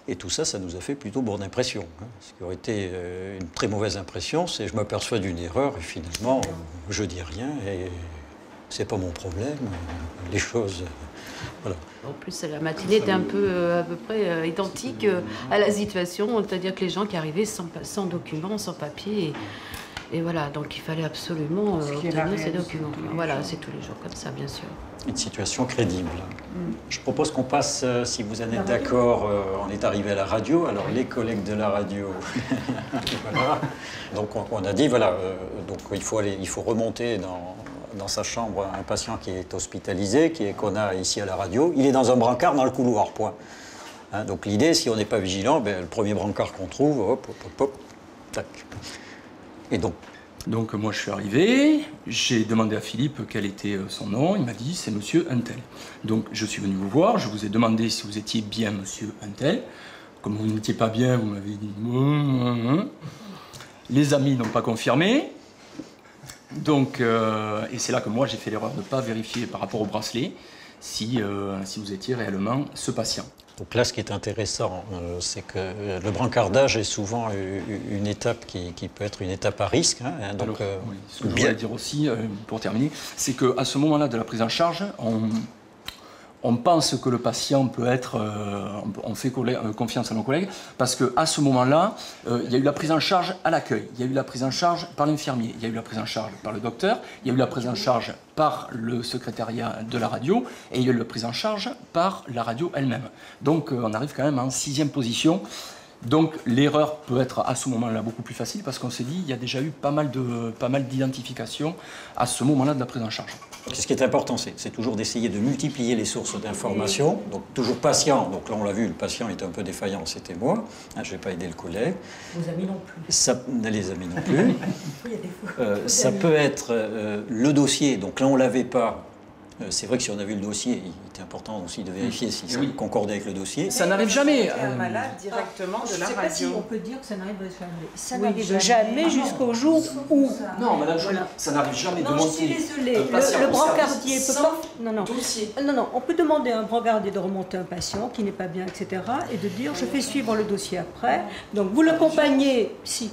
Et tout ça, ça nous a fait plutôt bonne impression. hein. Ce qui aurait été euh, une très mauvaise impression, c'est je m'aperçois d'une erreur et finalement, je dis rien et c'est pas mon problème. euh, Les choses. Voilà. En plus, la matinée était un peu, euh, à peu près euh, identique euh, à la situation, c'est-à-dire que les gens qui arrivaient sans, documents, sans papier. Et, et voilà, donc il fallait absolument euh, Ce obtenir ces documents. Voilà, c'est tous les jours comme ça, bien sûr. Une situation crédible. Je propose qu'on passe, euh, si vous en êtes d'accord, euh, on est arrivé à la radio. Alors les collègues de la radio, (laughs) voilà. Donc on, on a dit voilà, euh, donc il faut aller, il faut remonter dans, dans sa chambre un patient qui est hospitalisé, qui est qu'on a ici à la radio. Il est dans un brancard dans le couloir, point. Hein, donc l'idée, si on n'est pas vigilant, ben, le premier brancard qu'on trouve, hop, hop, hop, hop, tac. Et donc Donc moi je suis arrivé, j'ai demandé à Philippe quel était euh, son nom, il m'a dit c'est monsieur Untel. Donc je suis venu vous voir, je vous ai demandé si vous étiez bien monsieur Untel. Comme vous n'étiez pas bien, vous m'avez dit Hum, hum, hum. Les amis n'ont pas confirmé. Donc, euh, et c'est là que moi j'ai fait l'erreur de ne pas vérifier par rapport au bracelet si, euh, si vous étiez réellement ce patient. Donc là, ce qui est intéressant, euh, c'est que le brancardage est souvent une étape qui, qui peut être une étape à risque. hein, hein, donc, Alors, oui, ce que je bien- voulais dire aussi, pour terminer, c'est qu'à ce moment-là de la prise en charge, on, on pense que le patient peut être. euh, on- fait euh, confiance à nos collègues, parce qu'à ce moment-là, euh, il y a eu la prise en charge à l'accueil, il y a eu la prise en charge par l'infirmier, il y a eu la prise en charge par le docteur, il y a eu la prise en charge par le secrétariat de la radio, et il y a eu la prise en charge par la radio elle-même. Donc on arrive quand même en sixième position. Donc l'erreur peut être à ce moment-là beaucoup plus facile parce qu'on s'est dit il y a déjà eu pas mal de pas mal d'identifications à ce moment-là de la prise en charge. Ce qui est important, c'est c'est toujours d'essayer de multiplier les sources d'informations. Donc toujours patient. Donc là, on l'a vu, le patient est un peu défaillant, c'était moi. Hein, je n'ai pas aidé le collègue. Vos amis non plus. Ça, les amis non plus. (laughs) Euh, ça peut être euh, le dossier. Donc là, on l'avait pas. Euh, c'est vrai que si on a vu le dossier, il était important aussi de vérifier si ça Oui. concordait avec le dossier. Ça n'arrive jamais. Un malade directement Je de la sais pas si radio. on peut dire que ça n'arrive jamais. Ça Oui, n'arrive jamais. jamais, Ah non. jusqu'au jour où. Non, Madame Voilà. ça n'arrive jamais de Non, je monter suis désolée. Le, brancardier peut pas. Non, non. dossier. Non, non. On peut demander à un brancardier de remonter un patient qui n'est pas bien, etc. et de dire je fais suivre le dossier après. Donc vous l'accompagnez. Si.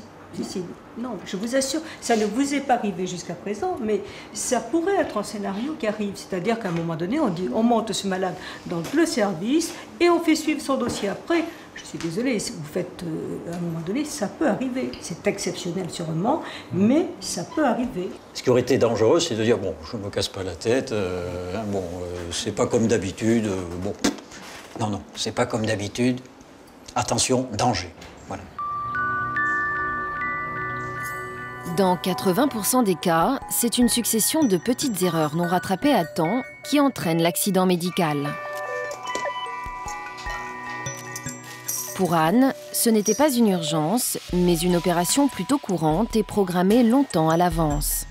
Non, je vous assure, ça ne vous est pas arrivé jusqu'à présent, mais ça pourrait être un scénario qui arrive. C'est-à-dire qu'à un moment donné, on dit on monte ce malade dans le service et on fait suivre son dossier après. Je suis désolée, vous faites euh, à un moment donné, ça peut arriver. C'est exceptionnel sûrement, mais ça peut arriver. Ce qui aurait été dangereux, c'est de dire bon, je me casse pas la tête. euh, hein, bon, euh, c'est pas comme d'habitude. bon, non, non, c'est pas comme d'habitude. Attention, danger. Dans 80% des cas, c'est une succession de petites erreurs non rattrapées à temps qui entraînent l'accident médical. Pour Anne, ce n'était pas une urgence, mais une opération plutôt courante et programmée longtemps à l'avance.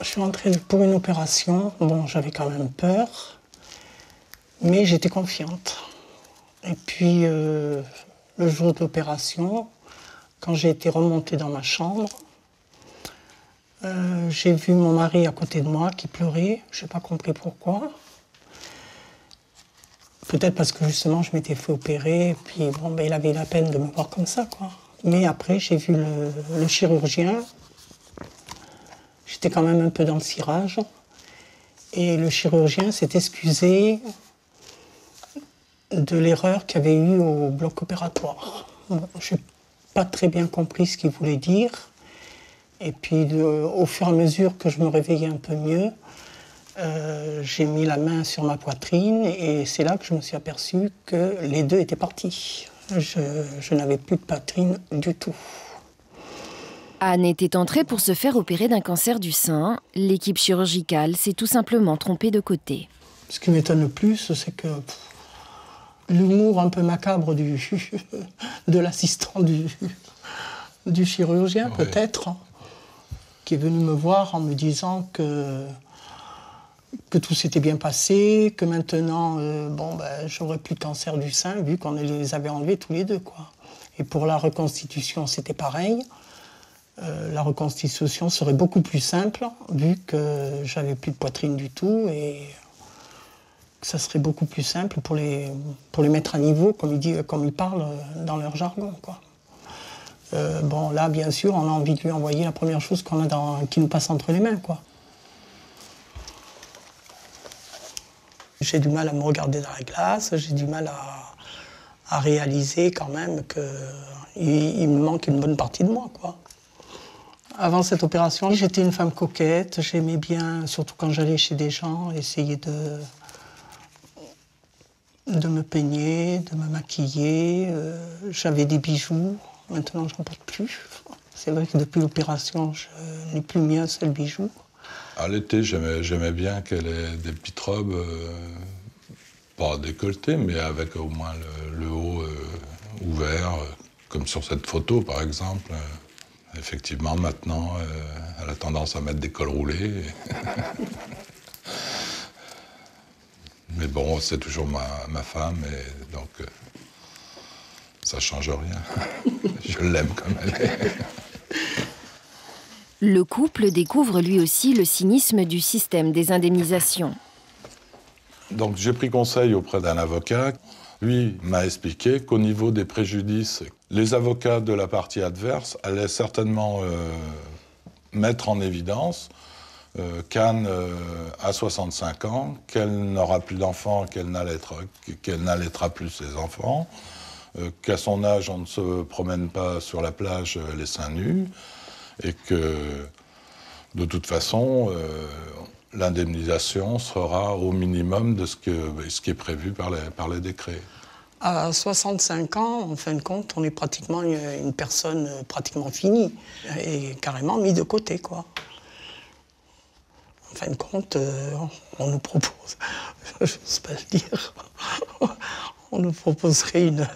Je suis entrée pour une opération. Bon, j'avais quand même peur, mais j'étais confiante. Et puis, euh, le jour de l'opération, quand j'ai été remontée dans ma chambre, euh, j'ai vu mon mari à côté de moi qui pleurait. Je n'ai pas compris pourquoi. Peut-être parce que justement je m'étais fait opérer, puis bon, ben, il avait la peine de me voir comme ça. Quoi. Mais après, j'ai vu le, chirurgien. J'étais quand même un peu dans le cirage. Et le chirurgien s'est excusé de l'erreur qu'il avait eu au bloc opératoire. Pas très bien compris ce qu'il voulait dire, Et puis au fur et à mesure que je me réveillais un peu mieux, euh, j'ai mis la main sur ma poitrine et c'est là que je me suis aperçu que les deux étaient partis. Je, n'avais plus de poitrine du tout. Anne était entrée pour se faire opérer d'un cancer du sein. L'équipe chirurgicale s'est tout simplement trompée de côté. Ce qui m'étonne le plus, c'est que l'humour un peu macabre du, (laughs) de l'assistant du, du chirurgien, peut-être, qui est venu me voir en me disant que que tout s'était bien passé, que maintenant, euh, bon, ben, j'aurais plus de cancer du sein, vu qu'on les avait enlevés tous les deux. Quoi. Et pour la reconstitution, c'était pareil. Euh, la reconstitution serait beaucoup plus simple, vu que j'avais plus de poitrine du tout, et ça serait beaucoup plus simple pour les, pour les mettre à niveau, comme ils, comme ils parlent dans leur jargon. Quoi. Euh, bon, là, bien sûr, on a envie de lui envoyer la première chose qu'on a dans, qui nous passe entre les mains. Quoi. J'ai du mal à me regarder dans la glace, j'ai du mal à, réaliser quand même qu'il il me manque une bonne partie de moi. Quoi. Avant cette opération, j'étais une femme coquette, j'aimais bien, surtout quand j'allais chez des gens, essayer de, de me peigner, de me maquiller. Euh, j'avais des bijoux, maintenant j'en porte plus. C'est vrai que depuis l'opération, je n'ai plus mis un seul bijou. À l'été, j'aimais bien qu'elle ait des petites robes, euh, pas décolletées, mais avec au moins le, haut euh, ouvert, comme sur cette photo par exemple. effectivement, maintenant, elle a tendance à mettre des cols roulés. (laughs) mais bon, c'est toujours ma, ma, femme, et donc ça change rien. (laughs) Je l'aime comme elle est. Le couple découvre lui aussi le cynisme du système des indemnisations. Donc j'ai pris conseil auprès d'un avocat. Lui m'a expliqué qu'au niveau des préjudices, les avocats de la partie adverse allaient certainement euh, mettre en évidence euh, qu'Anne euh, a 65 ans, qu'elle n'aura plus d'enfants, qu'elle n'allaitera plus ses enfants, qu'à son âge on ne se promène pas sur la plage les seins nus, et que de toute façon, euh, l'indemnisation sera au minimum de ce, qui est prévu par les, décrets. À 65 ans, en fin de compte, on est pratiquement une, personne pratiquement finie et carrément mis de côté, quoi. En fin de compte, euh, on nous propose, (laughs) je ne sais pas le dire, (laughs) on nous proposerait une,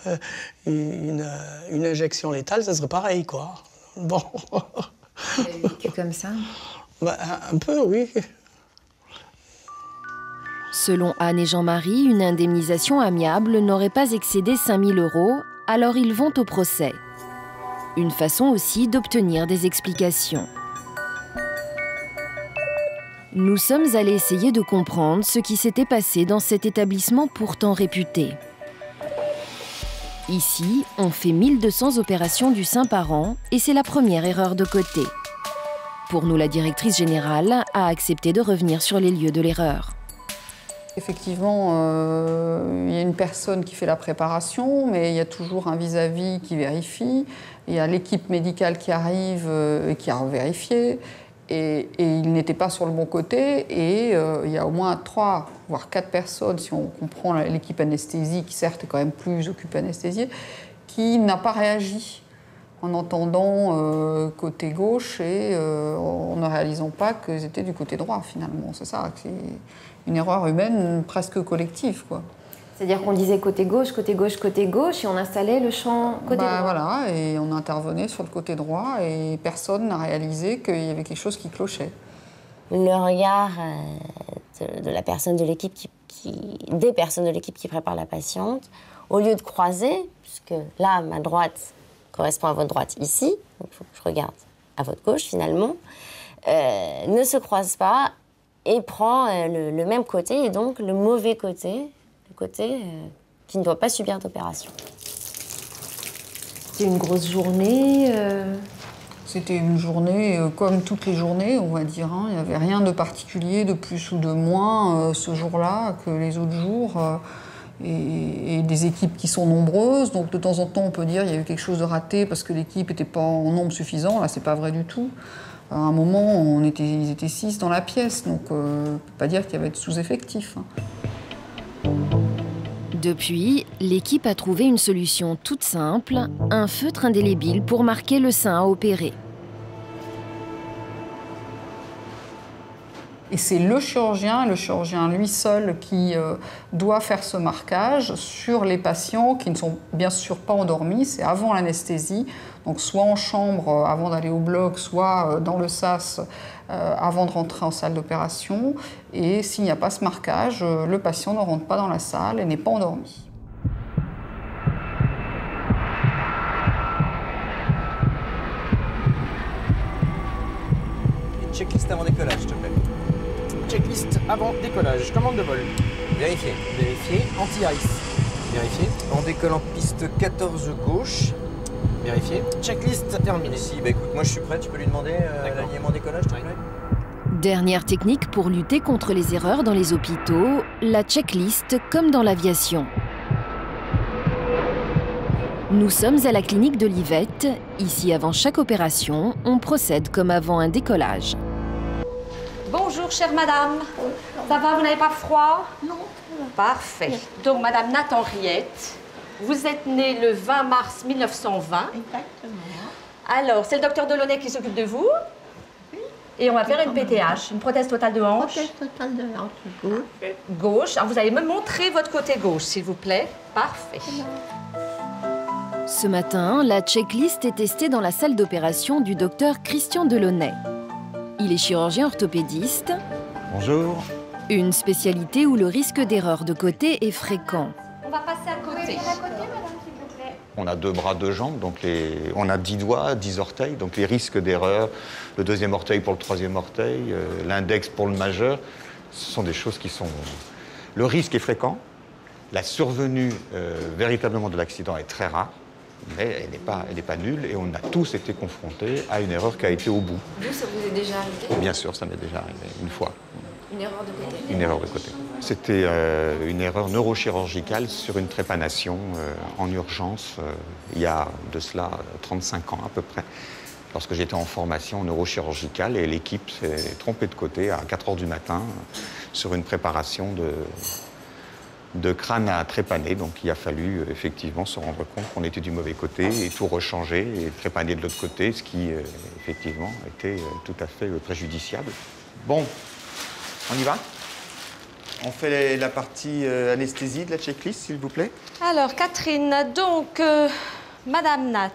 une, une injection létale, ça serait pareil, quoi. Bon. Vous avez vécu comme ça? Bah, Un peu, oui. Selon Anne et Jean-Marie, une indemnisation amiable n'aurait pas excédé 5000 euros, alors ils vont au procès. Une façon aussi d'obtenir des explications. Nous sommes allés essayer de comprendre ce qui s'était passé dans cet établissement pourtant réputé. Ici, on fait 1200 opérations du sein par an et c'est la première erreur de côté. Pour nous, la directrice générale a accepté de revenir sur les lieux de l'erreur. Effectivement, euh, il y a une personne qui fait la préparation, mais il y a toujours un vis-à-vis qui vérifie. Il y a l'équipe médicale qui arrive euh, et qui a vérifié et, il n'était pas sur le bon côté. Et euh, il y a au moins trois, voire quatre personnes, si on comprend l'équipe anesthésie, qui certes est quand même plus occupée anesthésiée, qui n'a pas réagi en entendant euh, côté gauche et euh, en ne réalisant pas qu'ils étaient du côté droit finalement. C'est ça, c'est une erreur humaine presque collective. quoi. C'est-à-dire qu'on disait côté gauche, côté gauche, côté gauche, et on installait le champ côté bah, droit. Voilà, et on intervenait sur le côté droit, et personne n'a réalisé qu'il y avait quelque chose qui clochait. Le regard euh, de, la personne de l'équipe qui, des personnes de l'équipe qui préparent la patiente, au lieu de croiser, puisque là, ma droite correspond à votre droite ici, donc il faut que je regarde à votre gauche finalement, euh, ne se croise pas et prend euh, le même côté, et donc le mauvais côté, côté euh, qui ne doit pas subir d'opération. C'était une grosse journée euh. C'était une journée euh, comme toutes les journées, on va dire. Hein. Il n'y avait rien de particulier, de plus ou de moins ce jour-là que les autres jours. Et, et, des équipes qui sont nombreuses. Donc de temps en temps, on peut dire qu'il y a eu quelque chose de raté parce que l'équipe n'était pas en nombre suffisant. Là, c'est pas vrai du tout. À un moment, on était, ils étaient six dans la pièce, donc euh, on ne peut pas dire qu'il y avait de sous-effectif. hein. Depuis, l'équipe a trouvé une solution toute simple, un feutre indélébile pour marquer le sein à opérer. Et c'est le chirurgien, le chirurgien lui seul, qui euh, doit faire ce marquage sur les patients qui ne sont bien sûr pas endormis. C'est avant l'anesthésie, donc soit en chambre euh, avant d'aller au bloc, soit euh, dans le SAS euh, avant de rentrer en salle d'opération. Et s'il n'y a pas ce marquage, le patient ne rentre pas dans la salle et n'est pas endormi. Une checklist avant décollage, s'il te plaît. Checklist avant décollage. Commande de vol. Vérifier. Vérifier. Anti-ice. Vérifier. On décolle en piste 14 gauche. Vérifier. Checklist terminée. Si, bah écoute, moi je suis prêt. Tu peux lui demander euh, l'alignement décollage, s'il te plaît Dernière technique pour lutter contre les erreurs dans les hôpitaux, la checklist comme dans l'aviation. Nous sommes à la clinique de Livette. Ici, avant chaque opération, on procède comme avant un décollage. Bonjour, chère madame. Ça va, vous n'avez pas froid? Non. Parfait. Donc, madame Nathan Riette, vous êtes née le 20 mars 1920. Exactement. Alors, c'est le docteur Delaunay qui s'occupe de vous. Et on va faire une PTH, une prothèse totale de hanche. Prothèse totale de hanche gauche. Gauche. Alors, vous allez me montrer votre côté gauche, s'il vous plaît. Parfait. Ce matin, la checklist est testée dans la salle d'opération du docteur Christian Delaunay. Il est chirurgien orthopédiste, Bonjour. une spécialité où le risque d'erreur de côté est fréquent. Côté. On a deux bras, deux jambes, donc les... on a dix doigts, dix orteils, donc les risques d'erreur, le deuxième orteil pour le troisième orteil, euh, l'index pour le majeur, ce sont des choses qui sont... Le risque est fréquent, la survenue euh, véritablement de l'accident est très rare, mais elle n'est pas, elle n'est pas nulle, et on a tous été confrontés à une erreur qui a été au bout. Vous, ça vous est déjà arrivé? Bien sûr, ça m'est déjà arrivé une fois. Une erreur de côté? Une erreur de côté. C'était euh, une erreur neurochirurgicale sur une trépanation euh, en urgence euh, il y a de cela 35 ans à peu près. Lorsque j'étais en formation neurochirurgicale et l'équipe s'est trompée de côté à 4 heures du matin sur une préparation de, de crâne à trépaner. Donc il a fallu effectivement se rendre compte qu'on était du mauvais côté et tout rechanger et trépaner de l'autre côté, ce qui effectivement était tout à fait préjudiciable. Bon, on y va? On fait la partie euh, anesthésie de la checklist, s'il vous plaît Alors, Catherine, donc, euh, Madame Nat,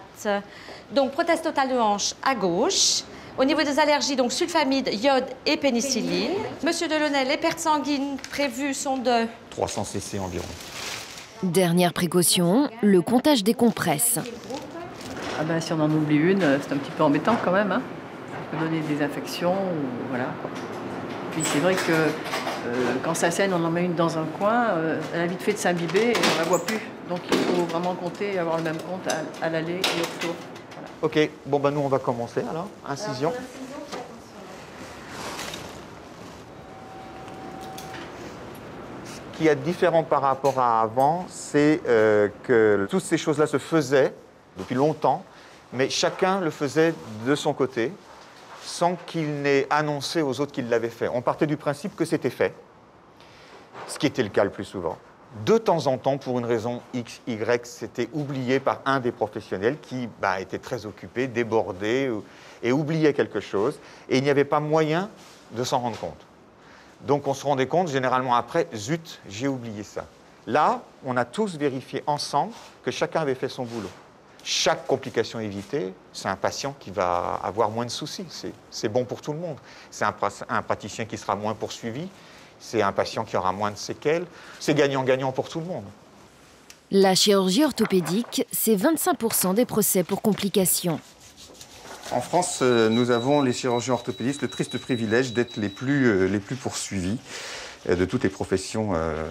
donc prothèse totale de hanche à gauche. Au niveau des allergies, donc sulfamide, iode et pénicilline. Monsieur Delaunay, les pertes sanguines prévues sont de 300 cc environ. Dernière précaution, le comptage des compresses. Ah ben, si on en oublie une, euh, c'est un petit peu embêtant quand même. Hein. Ça peut donner des infections, ou voilà. Puis c'est vrai que quand ça saigne, on en met une dans un coin, euh, elle a vite fait de s'imbiber et on la voit plus. Donc il faut vraiment compter et avoir le même compte à, à l'aller et au retour. Ok, bon ben nous on va commencer alors. Incision. Ce qui est différent par rapport à avant, c'est euh, que toutes ces choses-là se faisaient depuis longtemps, mais chacun le faisait de son côté, sans qu'il n'ait annoncé aux autres qu'il l'avait fait. On partait du principe que c'était fait, ce qui était le cas le plus souvent. De temps en temps, pour une raison X, Y, c'était oublié par un des professionnels qui bah, était très occupé, débordé et oubliait quelque chose. Et il n'y avait pas moyen de s'en rendre compte. Donc on se rendait compte généralement après, zut, j'ai oublié ça. Là, on a tous vérifié ensemble que chacun avait fait son boulot. Chaque complication évitée, c'est un patient qui va avoir moins de soucis. C'est- bon pour tout le monde. C'est un, pra- un praticien qui sera moins poursuivi. C'est un patient qui aura moins de séquelles. C'est gagnant-gagnant pour tout le monde. La chirurgie orthopédique, c'est 25% des procès pour complications. En France, euh, nous avons, les chirurgiens orthopédistes, le triste privilège d'être les plus, euh, les plus poursuivis de toutes les professions euh,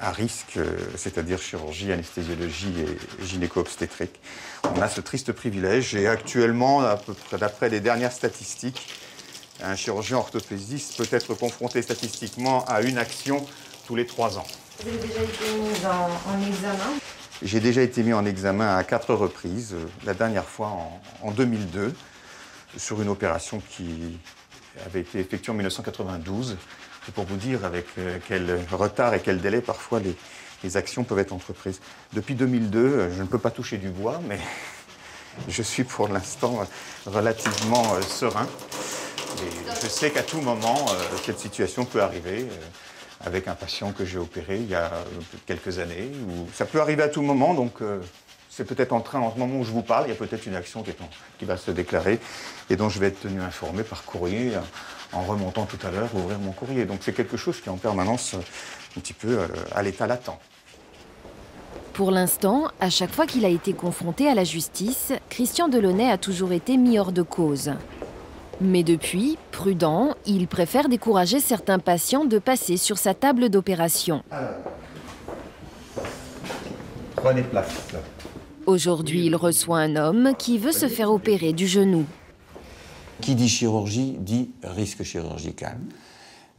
à risque, euh, c'est-à-dire chirurgie, anesthésiologie et gynéco-obstétrique. On a ce triste privilège et actuellement, d'après les dernières statistiques, un chirurgien orthopédiste peut être confronté statistiquement à une action tous les trois ans. Vous avez déjà été mise en, en examen? J'ai déjà été mis en examen à quatre reprises, euh, la dernière fois en, en 2002. sur une opération qui avait été effectuée en 1992. C'est pour vous dire avec euh, quel retard et quel délai parfois les, actions peuvent être entreprises. Depuis 2002, euh, je ne peux pas toucher du bois, mais (laughs) je suis pour l'instant euh, relativement serein. Et je sais qu'à tout moment, cette situation peut arriver. avec un patient que j'ai opéré il y a quelques années. Ça peut arriver à tout moment, donc c'est peut-être en train, en ce moment où je vous parle, il y a peut-être une action qui, va se déclarer et dont je vais être tenu informé par courrier en remontant tout à l'heure, ouvrir mon courrier. Donc c'est quelque chose qui est en permanence euh, un petit peu euh, à l'état latent. Pour l'instant, à chaque fois qu'il a été confronté à la justice, Christian Delaunay a toujours été mis hors de cause. Mais depuis, prudent, il préfère décourager certains patients de passer sur sa table d'opération. Prenez place. Aujourd'hui, il reçoit un homme qui veut se faire opérer du genou. Qui dit chirurgie dit risque chirurgical.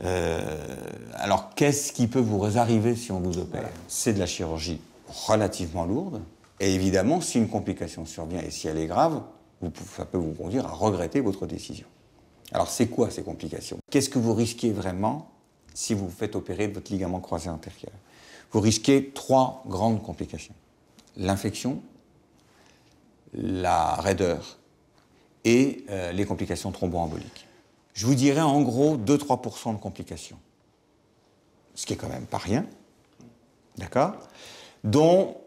Euh, alors, qu'est-ce qui peut vous arriver si on vous opère C'est de la chirurgie relativement lourde. Et évidemment, si une complication survient et si elle est grave, vous ça peut vous conduire à regretter votre décision. Alors, c'est quoi ces complications? Qu'est-ce que vous risquez vraiment si vous vous faites opérer de votre ligament croisé antérieur? Vous risquez trois grandes complications. L'infection, la raideur et euh, les complications thromboemboliques. Je vous dirais en gros 2-3% de complications. Ce qui est quand même pas rien. D'accord? Dont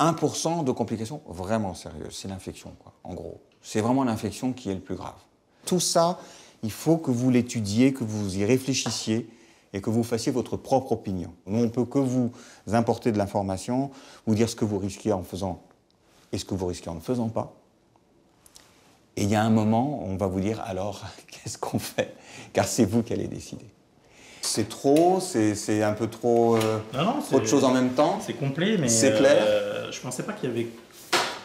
1% de complications vraiment sérieuses. C'est l'infection, quoi, en gros. C'est vraiment l'infection qui est le plus grave. Tout ça, il faut que vous l'étudiez, que vous y réfléchissiez et que vous fassiez votre propre opinion. Nous, on ne peut que vous importer de l'information, vous dire ce que vous risquez en faisant et ce que vous risquez en ne faisant pas. Et il y a un moment, on va vous dire alors, (laughs) qu'est-ce qu'on fait? Car c'est vous qui allez décider. C'est trop, c'est un peu trop, euh, Non, non, trop de choses en même temps? C'est complet, mais C'est clair? euh, je pensais pas qu'il y avait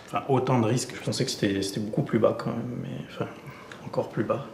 enfin, autant de risques. Je pensais que c'était c'était beaucoup plus bas quand même, mais enfin, encore plus bas.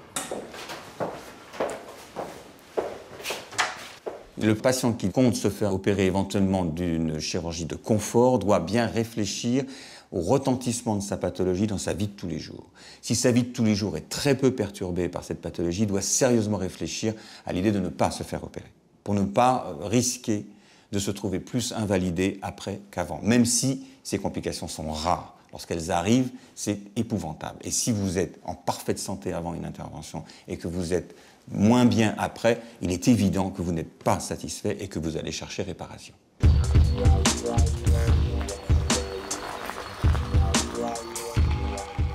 Le patient qui compte se faire opérer éventuellement d'une chirurgie de confort doit bien réfléchir au retentissement de sa pathologie dans sa vie de tous les jours. Si sa vie de tous les jours est très peu perturbée par cette pathologie, il doit sérieusement réfléchir à l'idée de ne pas se faire opérer, pour ne pas euh, risquer de se trouver plus invalidé après qu'avant, même si ces complications sont rares. Lorsqu'elles arrivent, c'est épouvantable. Et si vous êtes en parfaite santé avant une intervention et que vous êtes moins bien après, il est évident que vous n'êtes pas satisfait et que vous allez chercher réparation.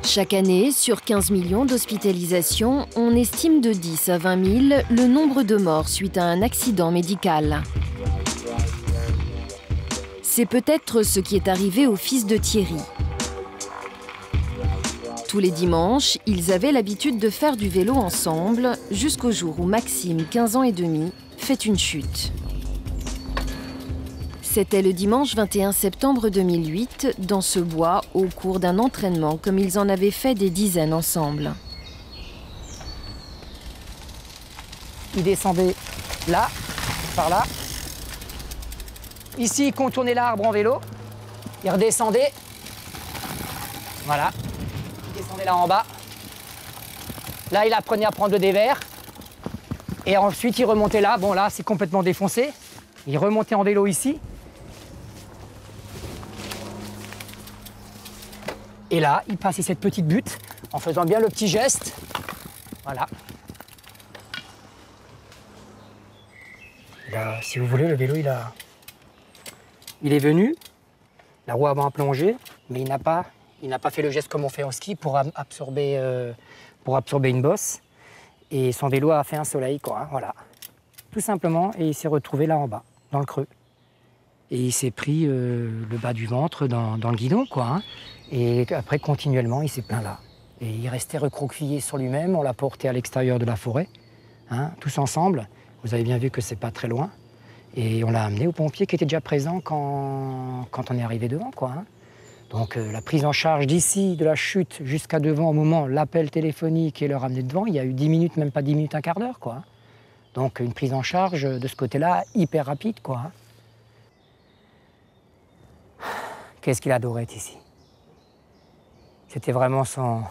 Chaque année, sur 15 millions d'hospitalisations, on estime de 10 à 20 000 le nombre de morts suite à un accident médical. C'est peut-être ce qui est arrivé au fils de Thierry. Tous les dimanches, ils avaient l'habitude de faire du vélo ensemble jusqu'au jour où Maxime, 15 ans et demi, fait une chute. C'était le dimanche 21 septembre 2008, dans ce bois, au cours d'un entraînement comme ils en avaient fait des dizaines ensemble. Il descendait là, par là. Ici, il contournait l'arbre en vélo. Il redescendait. Voilà. Il descendait là en bas. Là, il apprenait à prendre le dévers. Et ensuite, il remontait là. Bon, là, c'est complètement défoncé. Il remontait en vélo ici. Et là, il passait cette petite butte en faisant bien le petit geste. Voilà. Là, si vous voulez, le vélo, il a. Il est venu, la roue avant a plongé, mais il n'a pas, fait le geste comme on fait en ski pour am- absorber, euh, pour absorber une bosse. Et son vélo a fait un soleil, quoi. voilà. Tout simplement, et il s'est retrouvé là en bas, dans le creux. Et il s'est pris euh, le bas du ventre dans, le guidon, quoi. hein. Et après, continuellement, il s'est plaint là. Et il restait recroquevillé sur lui-même. On l'a porté à l'extérieur de la forêt, hein, tous ensemble. Vous avez bien vu que c'est pas très loin. Et on l'a amené aux pompiers qui étaient déjà présents quand, quand on est arrivé devant, quoi. hein. Donc euh, la prise en charge d'ici, de la chute jusqu'à devant, au moment l'appel téléphonique et le ramener devant, il y a eu 10 minutes, même pas 10 minutes, un quart d'heure, quoi. hein. Donc une prise en charge de ce côté-là hyper rapide, quoi. Qu'est-ce qu'il adorait ici C'était vraiment son...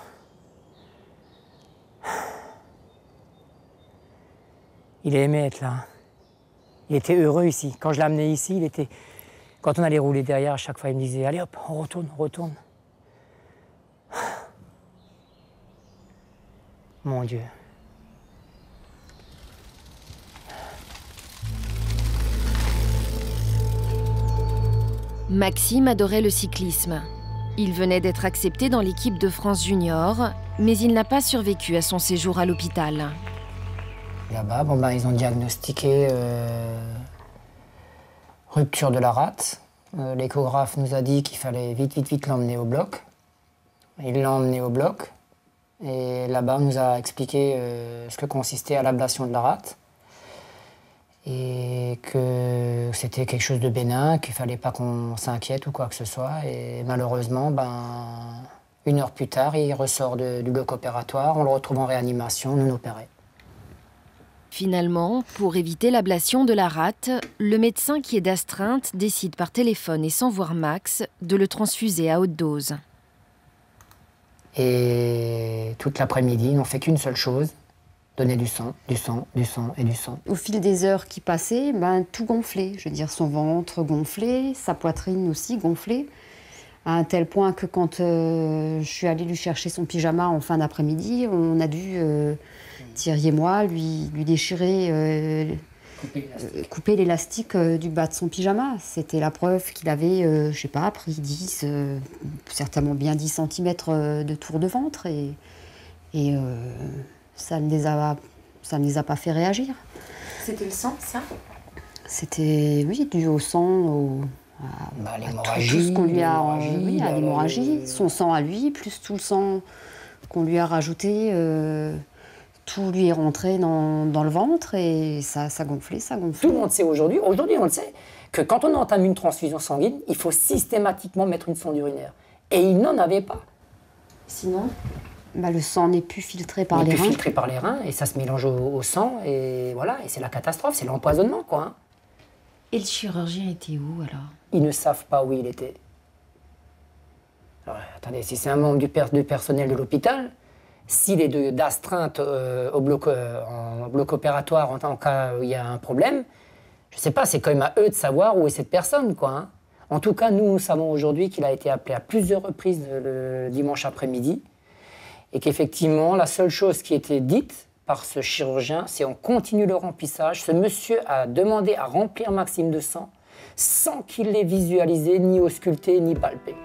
Il aimait être là. Il était heureux ici. Quand je l'amenais ici, il était... Quand on allait rouler derrière, chaque fois, il me disait, allez hop, on retourne, on retourne. (sighs) Mon Dieu. Maxime adorait le cyclisme. Il venait d'être accepté dans l'équipe de France Junior, mais il n'a pas survécu à son séjour à l'hôpital. Là-bas, ben, ils ont diagnostiqué euh, rupture de la rate. Euh, L'échographe nous a dit qu'il fallait vite, vite, vite l'emmener au bloc. Il l'a emmené au bloc. Et là-bas, nous a expliqué euh, ce que consistait à l'ablation de la rate. Et que c'était quelque chose de bénin, qu'il fallait pas qu'on s'inquiète ou quoi que ce soit. Et malheureusement, ben, une heure plus tard, il ressort de- du bloc opératoire, on le retrouve en réanimation, non opéré. Finalement, pour éviter l'ablation de la rate, le médecin qui est d'astreinte décide par téléphone et sans voir Max de le transfuser à haute dose. Et toute l'après-midi, ils n'ont fait qu'une seule chose, donner du sang, du sang, du sang et du sang. Au fil des heures qui passaient, ben, tout gonflait. Je veux dire, son ventre gonflait, sa poitrine aussi gonflait. À un tel point que quand euh, je suis allée lui chercher son pyjama en fin d'après-midi, on a dû, euh, Thierry et moi, lui, lui déchirer, euh, couper l'élastique euh, du bas de son pyjama. C'était la preuve qu'il avait, euh, je sais pas, pris 10, euh, certainement bien 10 cm de tour de ventre. Et, et euh, ça, ne les a, ça ne les a pas fait réagir. C'était le sang, ça? C'était, oui, dû au sang, au, à, à tout- l'hémorragie, tout ce qu'on lui a, oui, à l'hémorragie, son sang à lui, plus tout le sang qu'on lui a rajouté, euh, tout lui est rentré dans, dans le ventre et ça, ça gonflait, ça gonflait. Tout le monde sait aujourd'hui, aujourd'hui on le sait, que quand on entame une transfusion sanguine, il faut systématiquement mettre une sonde urinaire. Et il n'en avait pas. Sinon? Bah, Le sang n'est plus filtré par il les plus reins. filtré par les reins et ça se mélange au, au sang et voilà, et c'est la catastrophe, c'est l'empoisonnement quoi. hein. Et le chirurgien était où alors? Ils ne savent pas où il était. Alors, attendez, si c'est un membre du, per- du personnel de l'hôpital, s'il est de- d'astreinte euh, au bloc, euh, en bloc opératoire en cas où il y a un problème, je ne sais pas, c'est quand même à eux de savoir où est cette personne, quoi. hein. En tout cas, nous, nous savons aujourd'hui qu'il a été appelé à plusieurs reprises le dimanche après-midi et qu'effectivement, la seule chose qui était dite par ce chirurgien, c'est on continue le remplissage. Ce monsieur a demandé à remplir Maxime de sang sans qu'il l'ait visualisé, ni ausculté, ni palpé.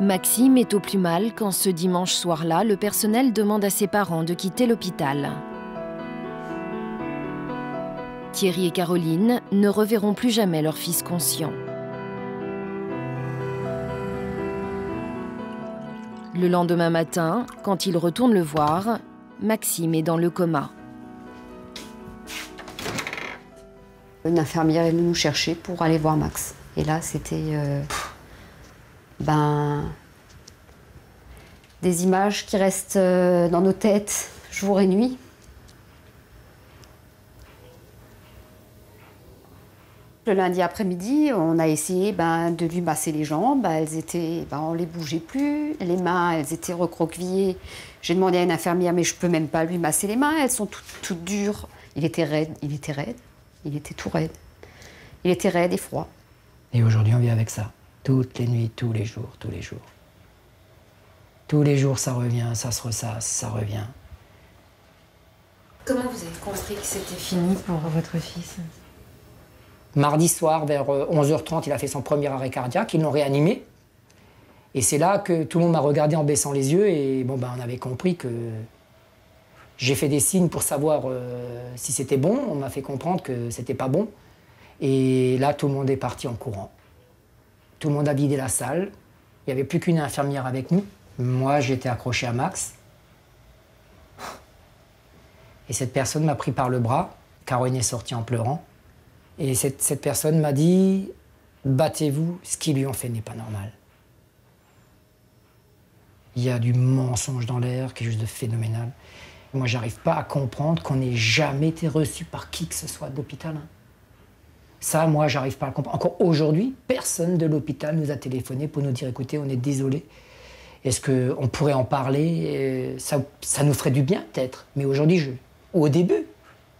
Maxime est au plus mal quand ce dimanche soir-là, le personnel demande à ses parents de quitter l'hôpital. Thierry et Caroline ne reverront plus jamais leur fils conscient. Le lendemain matin, quand ils retournent le voir, Maxime est dans le coma. Une infirmière est venue nous chercher pour aller voir Max. Et là, c'était euh, ben, des images qui restent euh, dans nos têtes jour et nuit. Le lundi après-midi, on a essayé ben, de lui masser les jambes. Elles étaient, ben, on les bougeait plus. Les mains, elles étaient recroquevillées. J'ai demandé à une infirmière, mais je peux même pas lui masser les mains. Elles sont toutes, toutes dures. Il était raide. Il était raide. Il était tout raide. Il était raide et froid. Et aujourd'hui, on vit avec ça. Toutes les nuits, tous les jours, tous les jours. Tous les jours, ça revient, ça se ressasse, ça revient. Comment vous avez compris que c'était fini pour votre fils? Mardi soir, vers euh, 11h30, il a fait son premier arrêt cardiaque, ils l'ont réanimé. Et c'est là que tout le monde m'a regardé en baissant les yeux et bon, ben, on avait compris que j'ai fait des signes pour savoir euh, si c'était bon. On m'a fait comprendre que c'était pas bon. Et là, tout le monde est parti en courant. Tout le monde a vidé la salle. Il n'y avait plus qu'une infirmière avec nous. Moi, j'étais accroché à Max. Et cette personne m'a pris par le bras. Caroline est sortie en pleurant. Et cette, cette personne m'a dit Battez-vous, ce qu'ils lui ont fait n'est pas normal. Il y a du mensonge dans l'air qui est juste de phénoménal. Moi, j'arrive pas à comprendre qu'on n'ait jamais été reçu par qui que ce soit de l'hôpital. hein. Ça, moi, j'arrive pas à comprendre. Encore aujourd'hui, personne de l'hôpital nous a téléphoné pour nous dire écoutez, on est désolé. Est-ce qu'on pourrait en parler? Ça, ça, nous ferait du bien, peut-être. Mais aujourd'hui, je... au début.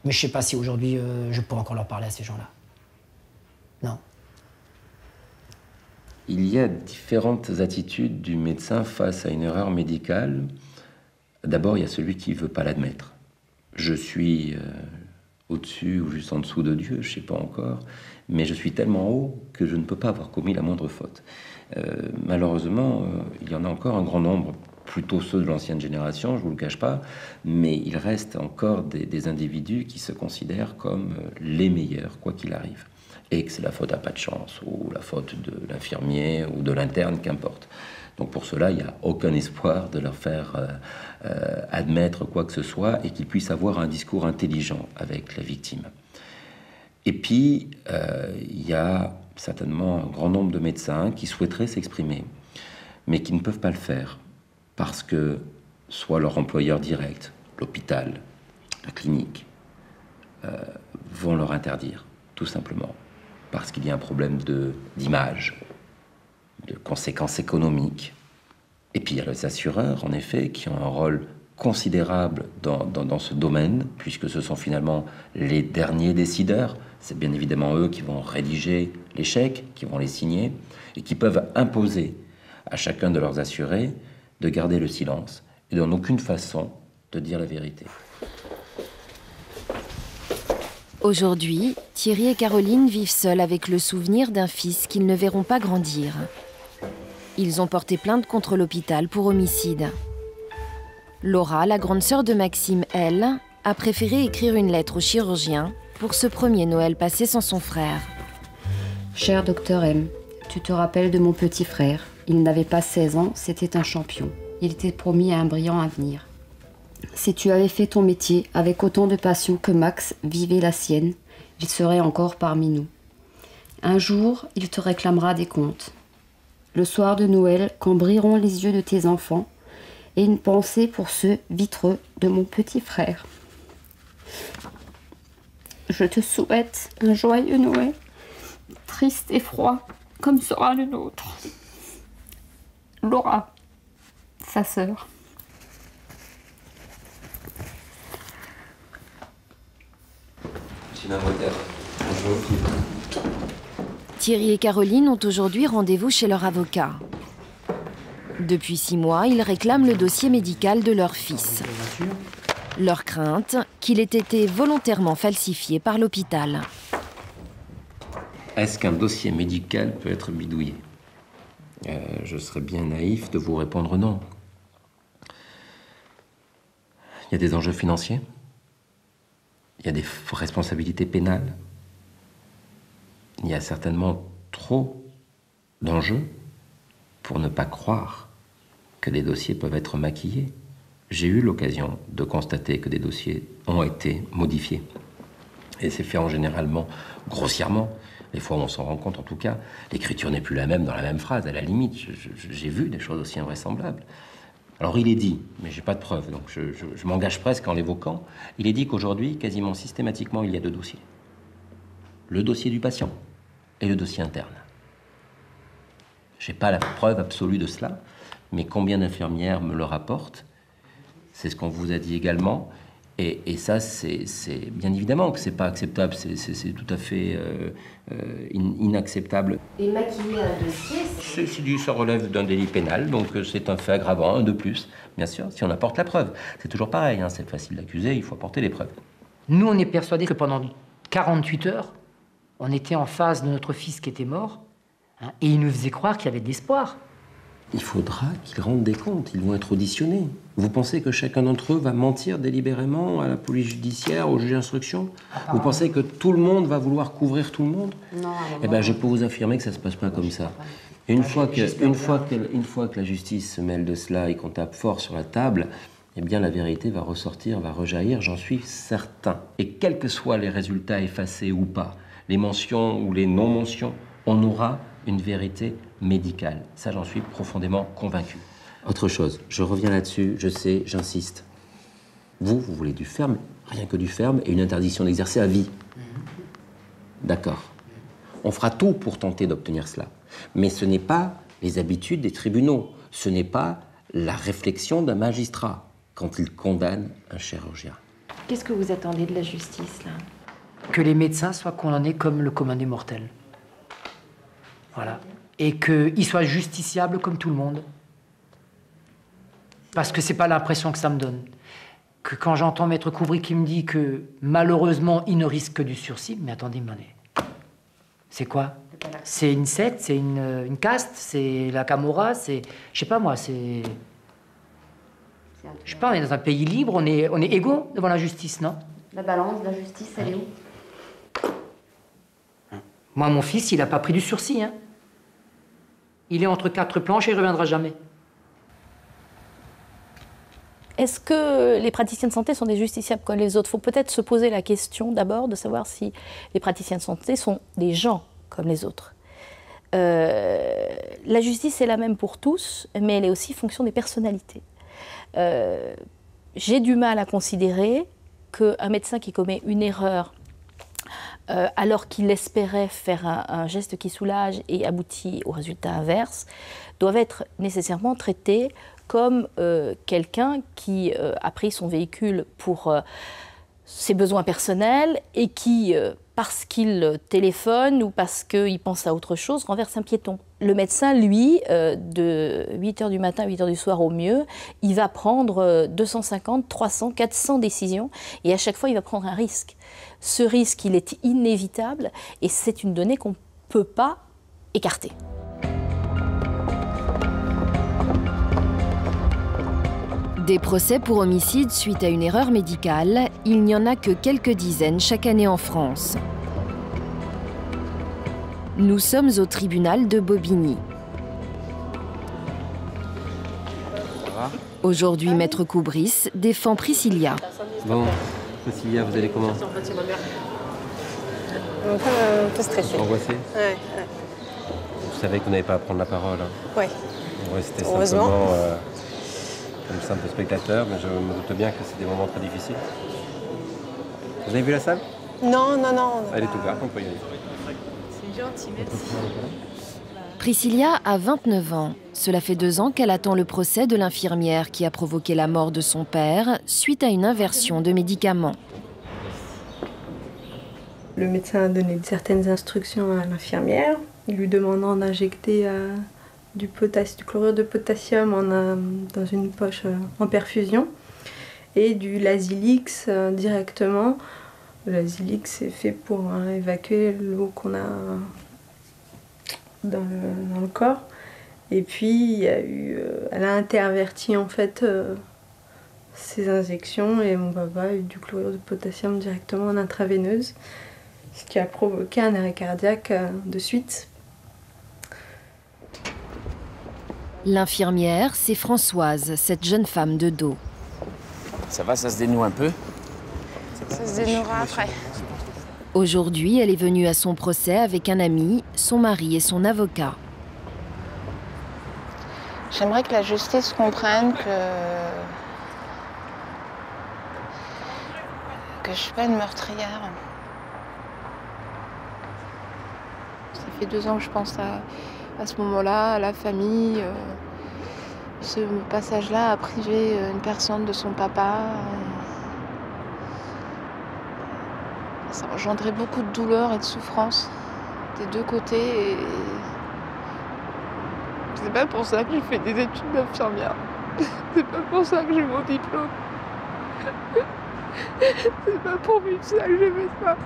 Mais je sais pas si aujourd'hui, euh, je pourrais encore leur parler à ces gens-là. Non. Il y a différentes attitudes du médecin face à une erreur médicale. D'abord, il y a celui qui ne veut pas l'admettre. Je suis euh, au-dessus ou juste en dessous de Dieu, je ne sais pas encore, mais je suis tellement haut que je ne peux pas avoir commis la moindre faute. Euh, malheureusement, il y en a encore un grand nombre, plutôt ceux de l'ancienne génération, je ne vous le cache pas, mais il reste encore des, individus qui se considèrent comme euh, les meilleurs, quoi qu'il arrive. Et que c'est la faute à pas de chance, ou la faute de l'infirmier, ou de l'interne, qu'importe. Donc pour cela, il n'y a aucun espoir de leur faire admettre quoi que ce soit et qu'ils puissent avoir un discours intelligent avec la victime. Et puis, il y a certainement un grand nombre de médecins qui souhaiteraient s'exprimer, mais qui ne peuvent pas le faire parce que soit leur employeur direct, l'hôpital, la clinique, euh, vont leur interdire, tout simplement, parce qu'il y a un problème d'image, de, conséquences économiques. Et puis il y a les assureurs, en effet, qui ont un rôle considérable dans, dans ce domaine, puisque ce sont finalement les derniers décideurs c'est bien évidemment eux qui vont rédiger les chèques, qui vont les signer, et qui peuvent imposer à chacun de leurs assurés de garder le silence et d'en aucune façon de dire la vérité. Aujourd'hui, Thierry et Caroline vivent seuls avec le souvenir d'un fils qu'ils ne verront pas grandir. Ils ont porté plainte contre l'hôpital pour homicide. Laura, la grande sœur de Maxime, elle, a préféré écrire une lettre au chirurgien pour ce premier Noël passé sans son frère. Cher docteur M, tu te rappelles de mon petit frère? Il n'avait pas 16 ans, c'était un champion. Il était promis à un brillant avenir. Si tu avais fait ton métier avec autant de passion que Max vivait la sienne, il serait encore parmi nous. Un jour, il te réclamera des comptes. Le soir de Noël, quand brilleront les yeux de tes enfants, et une pensée pour ce vitreux de mon petit frère. Je te souhaite un joyeux Noël, triste et froid, comme sera le nôtre. Laura, sa sœur. Thierry et Caroline ont aujourd'hui rendez-vous chez leur avocat. Depuis six mois, ils réclament le dossier médical de leur fils. Leur crainte, qu'il ait été volontairement falsifié par l'hôpital. Est-ce qu'un dossier médical peut être bidouillé? Euh, Je serais bien naïf de vous répondre non. Il y a des enjeux financiers, il y a des responsabilités pénales, il y a certainement trop d'enjeux pour ne pas croire que des dossiers peuvent être maquillés j'ai eu l'occasion de constater que des dossiers ont été modifiés. Et c'est fait en généralement grossièrement. Des fois, on s'en rend compte, en tout cas, l'écriture n'est plus la même dans la même phrase. À la limite, j'ai vu des choses aussi invraisemblables. Alors, il est dit, mais j'ai pas de preuves, donc je, je m'engage presque en l'évoquant. Il est dit qu'aujourd'hui, quasiment systématiquement, il y a deux dossiers le dossier du patient et le dossier interne. J'ai pas la preuve absolue de cela, mais combien d'infirmières me le rapportent? C'est ce qu'on vous a dit également. Et, ça, c'est bien évidemment que c'est pas acceptable, c'est tout à fait euh, euh, inacceptable. Et maquiller un dossier, c'est ça relève d'un délit pénal, donc euh, c'est un fait aggravant, un de plus, bien sûr, si on apporte la preuve. C'est toujours pareil, hein, c'est facile d'accuser, il faut apporter les preuves. Nous, on est persuadés que pendant 48 heures, on était en face de notre fils qui était mort, hein, et il nous faisait croire qu'il y avait de l'espoir il faudra qu'ils rendent des comptes, ils vont être auditionnés. Vous pensez que chacun d'entre eux va mentir délibérément à la police judiciaire, au juge d'instruction? Vous pensez que tout le monde va vouloir couvrir tout le monde? Non. Eh bien, je peux vous affirmer que ça ne se passe pas comme ça. Une fois, que, une, fois que, une fois que la justice se mêle de cela et qu'on tape fort sur la table, eh bien la vérité va ressortir, va rejaillir, j'en suis certain. Et quels que soient les résultats effacés ou pas, les mentions ou les non-mentions, on aura une vérité médicale. Ça, j'en suis profondément convaincu. Autre chose, je reviens là-dessus, je sais, j'insiste. Vous, vous voulez du ferme, rien que du ferme et une interdiction d'exercer à vie. D'accord. On fera tout pour tenter d'obtenir cela. Mais ce n'est pas les habitudes des tribunaux. Ce n'est pas la réflexion d'un magistrat quand il condamne un chirurgien. Qu'est-ce que vous attendez de la justice, là? Que les médecins soient condamnés comme le commun des mortels. Voilà. Et qu'ils soient justiciables comme tout le monde. Parce que c'est pas l'impression que ça me donne. Que quand j'entends Maître Couvry qui me dit que malheureusement il ne risque que du sursis, mais attendez, c'est quoi C'est une secte, c'est une, une caste, c'est la Camorra, c'est. Je sais pas moi, c'est. Je sais pas, on est dans un pays libre, on est, on est égaux devant la justice, non La balance de la justice, elle est où? Moi, mon fils, il n'a pas pris du sursis. Hein. Il est entre quatre planches et il ne reviendra jamais. Est-ce que les praticiens de santé sont des justiciables comme les autres? Il faut peut-être se poser la question d'abord de savoir si les praticiens de santé sont des gens comme les autres. Euh, la justice est la même pour tous, mais elle est aussi fonction des personnalités. Euh, j'ai du mal à considérer qu'un médecin qui commet une erreur euh, alors qu'il espérait faire un, geste qui soulage et aboutit au résultat inverse, doivent être nécessairement traités comme euh, quelqu'un qui a pris son véhicule pour ses besoins personnels et qui, parce qu'il téléphone ou parce qu'il pense à autre chose, renverse un piéton. Le médecin, lui, euh, de 8h du matin à 8h du soir au mieux, il va prendre 250, 300, 400 décisions et à chaque fois, il va prendre un risque. Ce risque, il est inévitable et c'est une donnée qu'on ne peut pas écarter. Des procès pour homicide suite à une erreur médicale, il n'y en a que quelques dizaines chaque année en France. Nous sommes au tribunal de Bobigny. Aujourd'hui, Maître Coubris défend Priscilla. Bon, Priscilla, vous allez comment Un peu, un peu stressé. Angoissé Ouais, ouais. Vous savez que vous n'avez pas à prendre la parole. Hein. Ouais. Vous restez Heureusement. simplement euh, comme simple spectateur, mais je me doute bien que c'est des moments très difficiles. Vous avez vu la salle? Non, non, non. Elle est ouverte, on peut y aller. C'est gentil, merci. Priscilla a 29 ans. Cela fait deux ans qu'elle attend le procès de l'infirmière qui a provoqué la mort de son père suite à une inversion de médicaments. Le médecin a donné certaines instructions à l'infirmière, lui demandant d'injecter euh, du, du chlorure de potassium euh, dans une poche euh, en perfusion et du Lazilix directement. Le Lazilix est fait pour euh, évacuer l'eau qu'on a dans le, dans le corps. Et puis, il y a eu, euh, elle a interverti en fait euh, ces injections et mon papa a eu du chlorure de potassium directement en intraveineuse, ce qui a provoqué un arrêt cardiaque euh, de suite. L'infirmière, c'est Françoise, cette jeune femme de dos. Ça va, ça se dénoue un peu? Ça se dénouera après. Aujourd'hui, elle est venue à son procès avec un ami, son mari et son avocat. J'aimerais que la justice comprenne que. que je suis pas une meurtrière. Ça fait deux ans que je pense à, à ce moment-là, à la famille. euh, ce passage-là a privé euh, une personne de son papa. euh, Ça a engendré beaucoup de douleur et de souffrance des deux côtés. Et... C'est pas pour ça que j'ai fait des études d'infirmière. (laughs) C'est pas pour ça que j'ai mon diplôme. (laughs) C'est pas pour vivre ça que j'ai fait ça.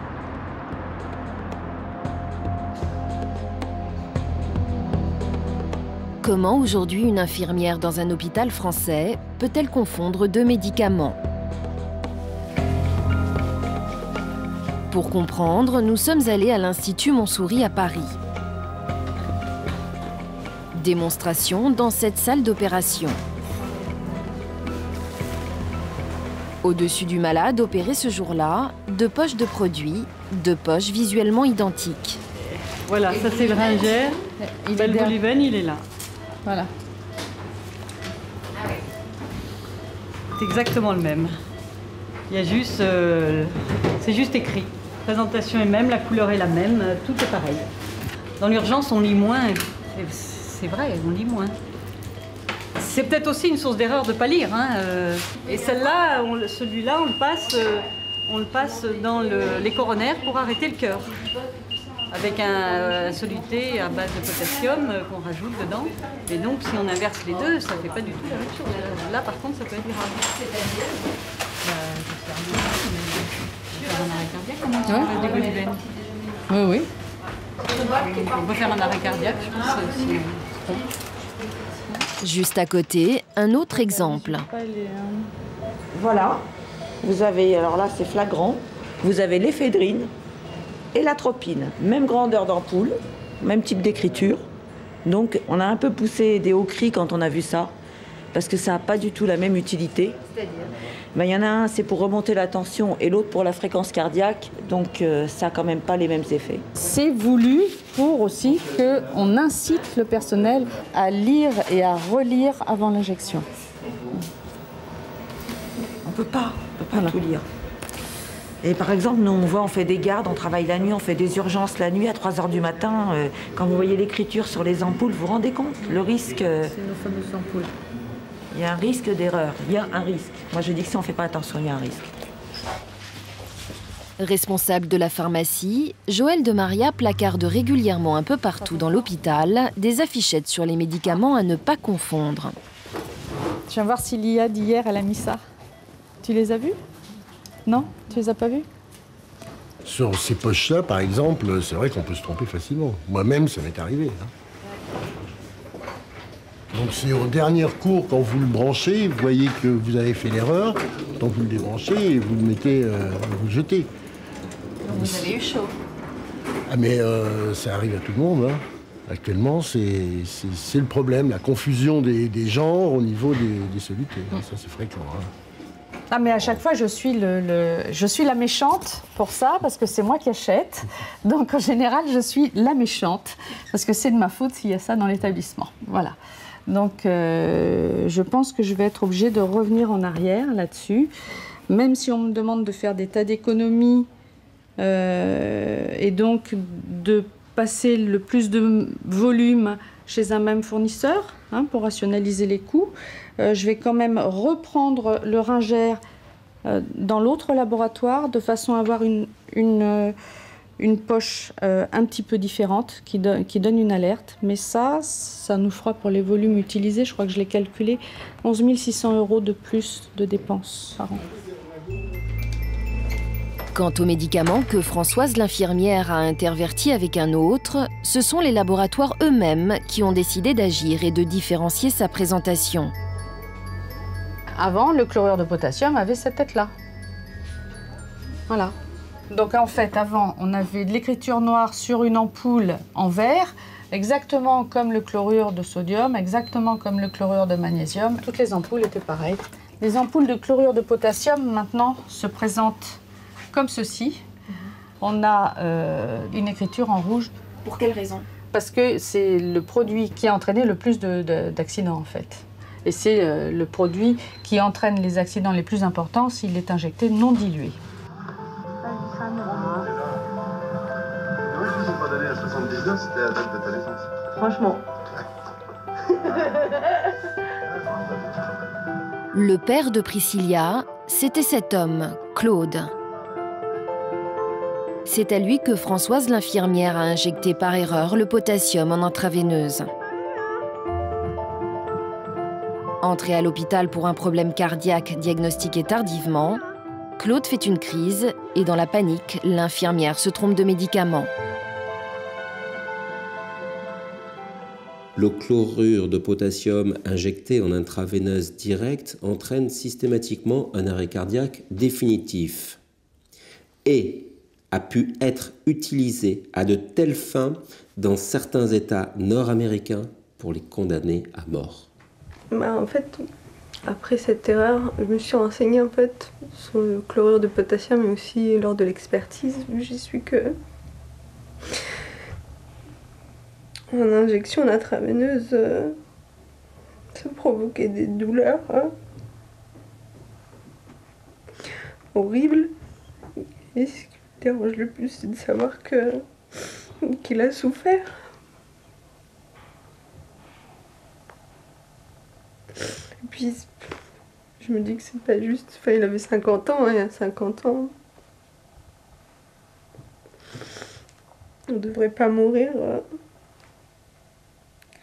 Comment aujourd'hui une infirmière dans un hôpital français peut-elle confondre deux médicaments? Pour comprendre, nous sommes allés à l'Institut Montsouris à Paris. Démonstration dans cette salle d'opération. Au-dessus du malade opéré ce jour-là, deux poches de produits, deux poches visuellement identiques. Voilà, ça c'est le ringer. Il est Belle. Boliven, il est là. Voilà. C'est exactement le même. Il y a juste. euh, c'est juste écrit. La présentation est même, la couleur est la même, euh, tout est pareil. Dans l'urgence, on lit moins. C'est vrai, on lit moins. C'est peut-être aussi une source d'erreur de ne pas lire. hein, euh. Et celle-là, celui-là, on le passe, euh, dans le- les coronaires pour arrêter le cœur. Avec un, un soluté à base de potassium qu'on rajoute dedans. Et donc, si on inverse les deux, ça ne fait pas du tout la même chose. Là, par contre, ça peut être grave. Faire un arrêt cardiaque, Ouais. Oui, oui. On peut faire un arrêt cardiaque, je pense. si- Juste à côté, un autre exemple. Voilà, vous avez, alors là c'est flagrant, vous avez l'éphédrine et l'atropine, même grandeur d'ampoule, même type d'écriture. Donc on a un peu poussé des hauts cris quand on a vu ça, parce que ça n'a pas du tout la même utilité. Ben, Il y en a un, c'est pour remonter la tension, et l'autre pour la fréquence cardiaque, donc euh, ça n'a quand même pas les mêmes effets. C'est voulu pour aussi qu'on incite le personnel à lire et à relire avant l'injection. On peut pas, on peut pas tout lire. Et par exemple, nous, on voit, on fait des gardes, on travaille la nuit, on fait des urgences la nuit à 3 h du matin. euh, quand vous voyez l'écriture sur les ampoules, vous vous rendez compte Le risque. euh, C'est nos fameuses ampoules. Il y a un risque d'erreur. Il y a un risque. Moi, je dis que si on ne fait pas attention, il y a un risque. Responsable de la pharmacie, Joël de Maria placarde régulièrement un peu partout dans l'hôpital des affichettes sur les médicaments à ne pas confondre. Je viens voir si l'IA d'hier, elle a mis ça. Tu les as vus? Non? Tu les as pas vus? Sur ces poches-là, par exemple, c'est vrai qu'on peut se tromper facilement. Moi-même, ça m'est arrivé. hein. Donc c'est au dernier cours, quand vous le branchez, vous voyez que vous avez fait l'erreur, que vous le débranchez et vous le mettez, euh, vous le jetez. Vous avez eu chaud. Ah mais euh, ça arrive à tout le monde. hein. Actuellement, c'est le problème, la confusion des, des genres au niveau des, des solutés. Ça, c'est fréquent. hein. Ah mais à chaque fois je suis le, le- je suis la méchante pour ça parce que c'est moi qui achète. (laughs) Donc en général je suis la méchante parce que c'est de ma faute s'il y a ça dans l'établissement. Voilà. Donc euh, je pense que je vais être obligée de revenir en arrière là-dessus. Même si on me demande de faire des tas d'économies euh, et donc de passer le plus de volume chez un même fournisseur hein, pour rationaliser les coûts. Euh, je vais quand même reprendre le ringère dans l'autre laboratoire de façon à avoir une, une poche euh, un petit peu différente qui, donne- qui donne une alerte. Mais ça, ça nous fera pour les volumes utilisés, je crois que je l'ai calculé, 11 600 euros de plus de dépenses par an. Quant aux médicaments que Françoise l'infirmière a intervertis avec un autre, ce sont les laboratoires eux-mêmes qui ont décidé d'agir et de différencier sa présentation. Avant, le chlorure de potassium avait cette tête-là. Voilà. Donc en fait, avant, on avait de l'écriture noire sur une ampoule en vert, exactement comme le chlorure de sodium, exactement comme le chlorure de magnésium. Toutes les ampoules étaient pareilles. Les ampoules de chlorure de potassium maintenant se présentent comme ceci. On a euh, une écriture en rouge. Pour quelle raison? Parce que c'est le produit qui a entraîné le plus de- de- d'accidents en fait. Et c'est euh, le produit qui entraîne les accidents les plus importants s'il est injecté non dilué. Je ne pas donné à 79, c'était la date de ta naissance. Franchement. Le père de Priscilla, c'était cet homme, Claude. C'est à lui que Françoise l'infirmière a injecté par erreur le potassium en intraveineuse. Entré à l'hôpital pour un problème cardiaque diagnostiqué tardivement, Claude fait une crise et dans la panique, l'infirmière se trompe de médicament. Le chlorure de potassium injecté en intraveineuse directe entraîne systématiquement un arrêt cardiaque définitif et a pu être utilisé à de telles fins dans certains États nord-américains pour les condamner à mort. Bah, en fait, après cette erreur, je me suis renseignée en fait sur le chlorure de potassium et aussi lors de l'expertise, j'y suis que en injection intraveineuse, euh, ça provoquait des douleurs hein, horribles. Et ce qui me dérange le plus, c'est de savoir que qu'il a souffert. Et puis, je me dis que c'est pas juste. Enfin, il avait 50 ans, hein, il y a 50 ans. On devrait pas mourir euh,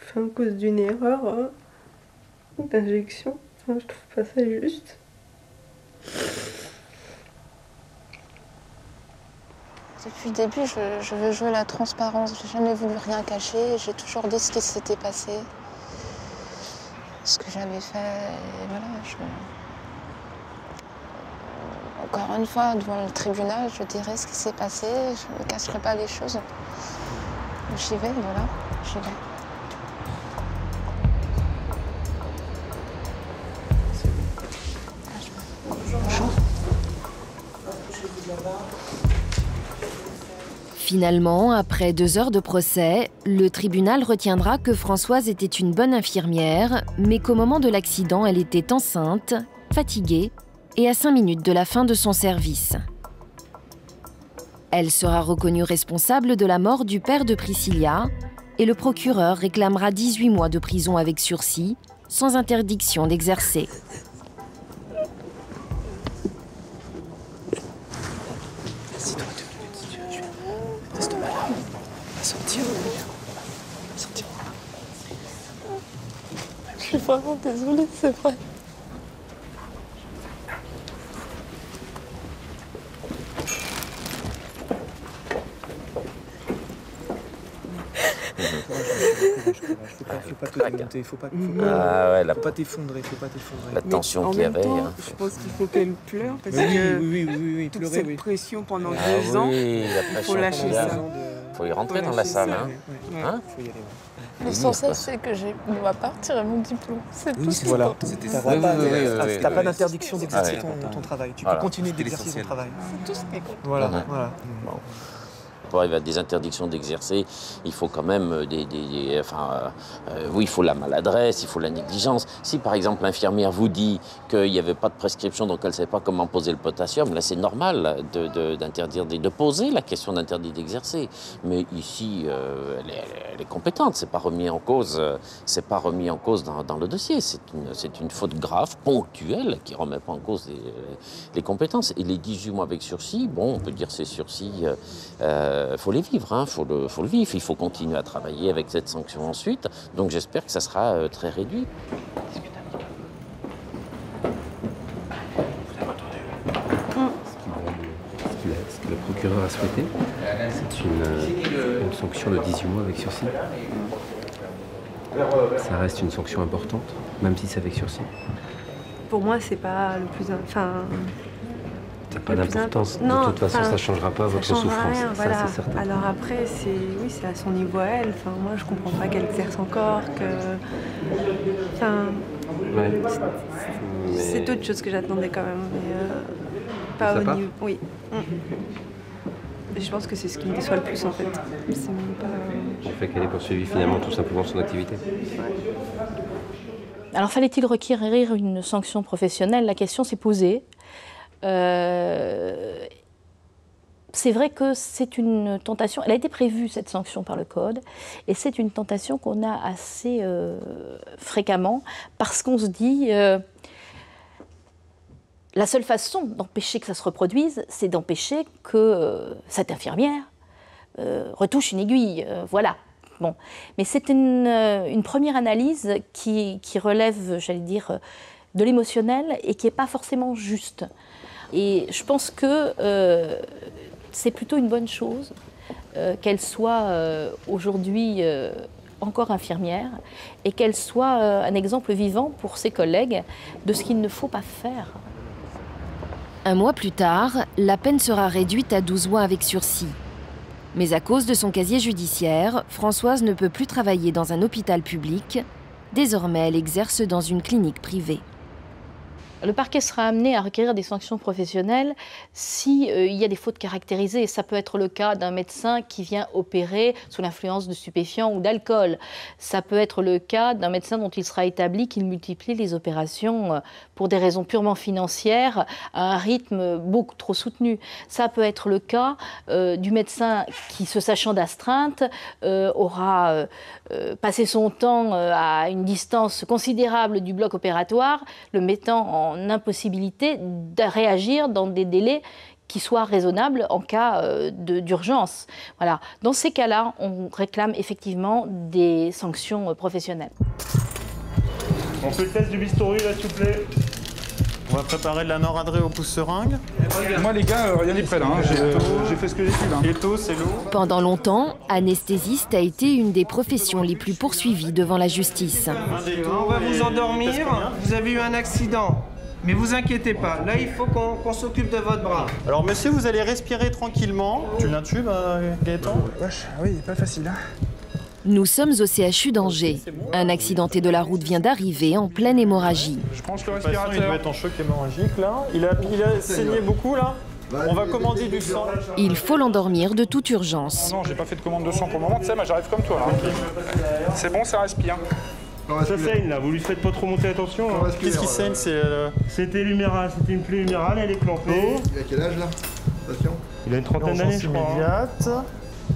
enfin, à cause d'une erreur euh, d'injection. Enfin, je trouve pas ça juste. Depuis le début, je, je veux jouer la transparence. J'ai jamais voulu rien cacher. J'ai toujours dit ce qui s'était passé, ce que j'avais fait. Et voilà, je... Encore une fois, devant le tribunal, je dirai ce qui s'est passé. Je ne cacherai pas les choses. J'y vais, voilà, j'y vais. Finalement, après deux heures de procès, le tribunal retiendra que Françoise était une bonne infirmière, mais qu'au moment de l'accident, elle était enceinte, fatiguée et à cinq minutes de la fin de son service. Elle sera reconnue responsable de la mort du père de Priscilla et le procureur réclamera 18 mois de prison avec sursis, sans interdiction d'exercer. Assis-toi, reste pas là. Va sortir. Va sortir. Je suis vraiment désolée, c'est vrai. Faut pas te démonter, faut pas, faut Ah pas, ouais, la- faut pas t'effondrer, faut pas t'effondrer. La tension en qu'il y même avait. temps, hein. je pense qu'il faut qu'elle pleure parce Oui, que oui, oui, oui, oui, toute pleurer, cette oui. pression pendant Ah deux ans, oui, la il pression faut lâcher ça. Faut y rentrer Faut dans la salle. ça, Hein ouais. Hein Faut y aller. L'essentiel, c'est que j'ai on va partir et mon diplôme. C'est tout ce qui Voilà, compte. t'as pas, pas oui. d'interdiction d'exercer ton, ton travail. Tu Voilà. peux continuer d'exercer ton travail. C'est tout ce qui compte. Voilà, Mhm. Voilà. Pour arriver à des interdictions d'exercer, il faut quand même euh, des. des- des- enfin, euh, euh, oui, il faut la maladresse, il faut la négligence. Si par exemple l'infirmière vous dit qu'il n'y avait pas de prescription, donc elle ne savait pas comment poser le potassium, là c'est normal de, de- d'interdire des- de poser la question d'interdit d'exercer. Mais ici, euh, elle, est, elle est compétente, c'est pas remis en cause, euh, c'est pas remis en cause dans, dans le dossier. C'est une, c'est une faute grave, ponctuelle, qui remet pas en cause les, les compétences. Et les 18 mois avec sursis, bon, on peut dire ces sursis, il faut les vivre, il faut, le, faut le vivre. Il faut continuer à travailler avec cette sanction ensuite. Donc j'espère que ça sera euh, très réduit. Ce que, ce que le procureur a souhaité, c'est une, euh, une sanction de 18 mois avec sursis. Ça reste une sanction importante, même si c'est avec sursis. Pour moi, c'est pas le plus. Enfin. N'a pas d'importance. De toute façon, ça ne changera pas ça votre changera souffrance. rien, ça, voilà. c'est certain. Alors après, c'est oui, c'est à son niveau à elle. Enfin, moi, je comprends pas qu'elle exerce encore, que. Enfin, Ouais. c'est- Mais- autre chose que j'attendais quand même, mais euh, pas au part niveau. Oui. Mm. Et je pense que c'est ce qui me déçoit le plus en fait. C'est même pas. Le fait qu'elle ait poursuivi finalement tout simplement son activité. Alors fallait-il requérir une sanction professionnelle? La question s'est posée. Euh, c'est vrai que c'est une tentation. Elle a été prévue cette sanction par le code, et c'est une tentation qu'on a assez euh, fréquemment parce qu'on se dit euh, la seule façon d'empêcher que ça se reproduise, c'est d'empêcher que cette infirmière retouche une aiguille. voilà. Bon. Mais c'est une, première analyse qui, relève, j'allais dire, de l'émotionnel et qui n'est pas forcément juste. Et je pense que euh, c'est plutôt une bonne chose euh, qu'elle soit euh, aujourd'hui encore infirmière et qu'elle soit un exemple vivant pour ses collègues de ce qu'il ne faut pas faire. Un mois plus tard, la peine sera réduite à 12 mois avec sursis. Mais à cause de son casier judiciaire, Françoise ne peut plus travailler dans un hôpital public. Désormais, elle exerce dans une clinique privée. Le parquet sera amené à requérir des sanctions professionnelles s'il il y a des fautes caractérisées. Ça peut être le cas d'un médecin qui vient opérer sous l'influence de stupéfiants ou d'alcool. Ça peut être le cas d'un médecin dont il sera établi qu'il multiplie les opérations euh, pour des raisons purement financières à un rythme beaucoup trop soutenu. Ça peut être le cas euh, du médecin qui, se sachant d'astreinte, euh, aura euh, euh, passé son temps euh, à une distance considérable du bloc opératoire, le mettant en impossibilité de réagir dans des délais qui soient raisonnables en cas euh, de- d'urgence. Voilà. Dans ces cas-là, on réclame effectivement des sanctions euh, professionnelles. On fait le test du bistouri là, s'il vous plaît. On va préparer de la noradrée au pouce seringue. Moi, les gars, euh, rien n'est prêt là. hein. J'ai fait ce que j'ai pu là. C'est l'eau. Pendant longtemps, anesthésiste a été une des professions les plus poursuivies devant la justice. On va vous endormir. Vous avez eu un accident. Mais vous inquiétez pas. Là, il faut qu'on s'occupe de votre bras. Alors monsieur, vous allez respirer tranquillement. Tu l'intubes, euh, Gaëtan? Wesh, ah oui, pas facile. Hein. Nous sommes au CHU d'Angers. Un accidenté de la route vient d'arriver en pleine hémorragie. Je branche le De toute façon, il doit respirateur. être en choc hémorragique là. Il a, il a saigné beaucoup là. On va commander du sang. Il faut l'endormir de toute urgence. Non, j'ai pas fait de commande de sang pour le moment. Tu sais, moi j'arrive comme toi. là. C'est bon, ça respire. Ça saigne là, vous lui faites pas trop monter la tension. hein. Qu'est-ce qui saigne C'est euh, C'était lumérale, c'était une plaie humérale, elle est clampée. Il a quel âge là? Patient Il a une trentaine d'années, je crois. hein.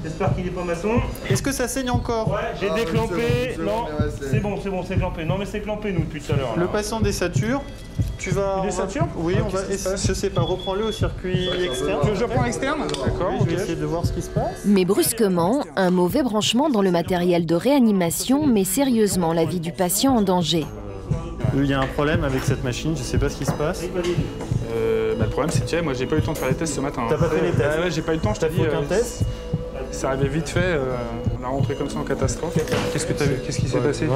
J'espère qu'il est pas maçon. Est-ce que ça saigne encore Ouais, j'ai Ah, déclampé. c'est bon, c'est bon, non, c'est- bon, c'est bon, c'est clampé. Non, mais c'est clampé nous depuis tout à l'heure. Le là. patient désature. Tu vas. Il désature Oui, Ah, on va. passe Je sais pas, reprends-le au circuit externe. Que je prends l'externe D'accord, Oui, je vais essayer de voir ce qui se passe. Mais brusquement, un mauvais branchement dans le matériel de réanimation met sérieusement la vie du patient en danger. Il y a un problème avec cette machine, je sais pas ce qui se passe. Euh, bah, le problème, c'est que moi j'ai pas eu le temps de faire les tests ce matin. T'as pas fait les tests Ah ouais, j'ai pas eu le temps, je t'ai dit. fait aucun euh, test Ça arrivait vite fait, euh, on a rentré comme ça en catastrophe. Qu'est-ce que t'as vu? Qu'est-ce qui s'est Ouais, passé?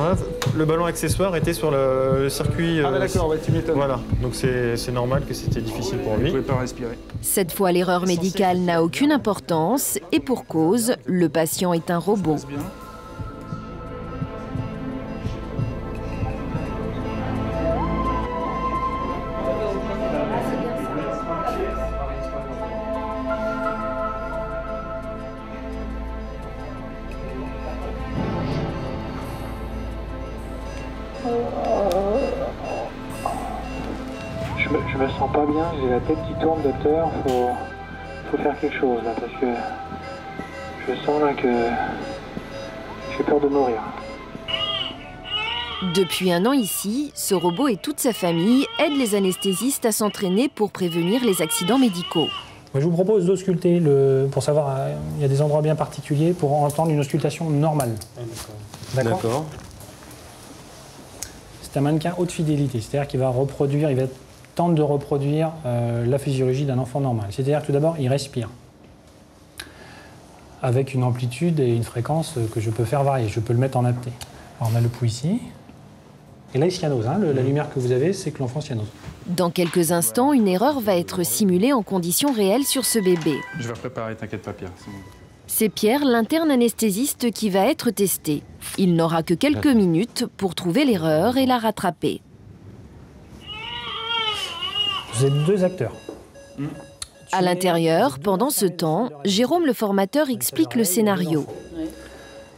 Le ballon accessoire était sur le, le circuit. Ah bah d'accord, ouais, tu m'étonnes. Voilà, donc c'est normal que c'était difficile pour Il lui. pouvait pas respirer. Cette fois, l'erreur médicale n'a aucune importance et pour cause, le patient est un robot. Bien, j'ai la tête qui tourne, docteur. Faut, faut faire quelque chose là, parce que je sens là que j'ai peur de mourir. Depuis un an ici, ce robot et toute sa famille aident les anesthésistes à s'entraîner pour prévenir les accidents médicaux. Je vous propose d'ausculter le, pour savoir, euh, il y a des endroits bien particuliers pour entendre une auscultation normale. D'accord C'est un mannequin haute fidélité, c'est-à-dire qu'il va reproduire, il va tenter de reproduire euh, la physiologie d'un enfant normal. C'est-à-dire que tout d'abord, il respire avec une amplitude et une fréquence euh, que je peux faire varier. Je peux le mettre en apté. Alors, on a le pouls ici. Et là, il cyanose. hein. Le- la lumière que vous avez, c'est que l'enfant cyanose. Dans quelques instants, une erreur va être simulée en conditions réelles sur ce bébé. Je vais préparer, t'inquiète pas, Pierre. C'est Pierre, l'interne anesthésiste, qui va être testé. Il n'aura que quelques minutes pour trouver l'erreur et la rattraper. Vous êtes deux acteurs. À l'intérieur, pendant ce temps, Jérôme le formateur explique le scénario.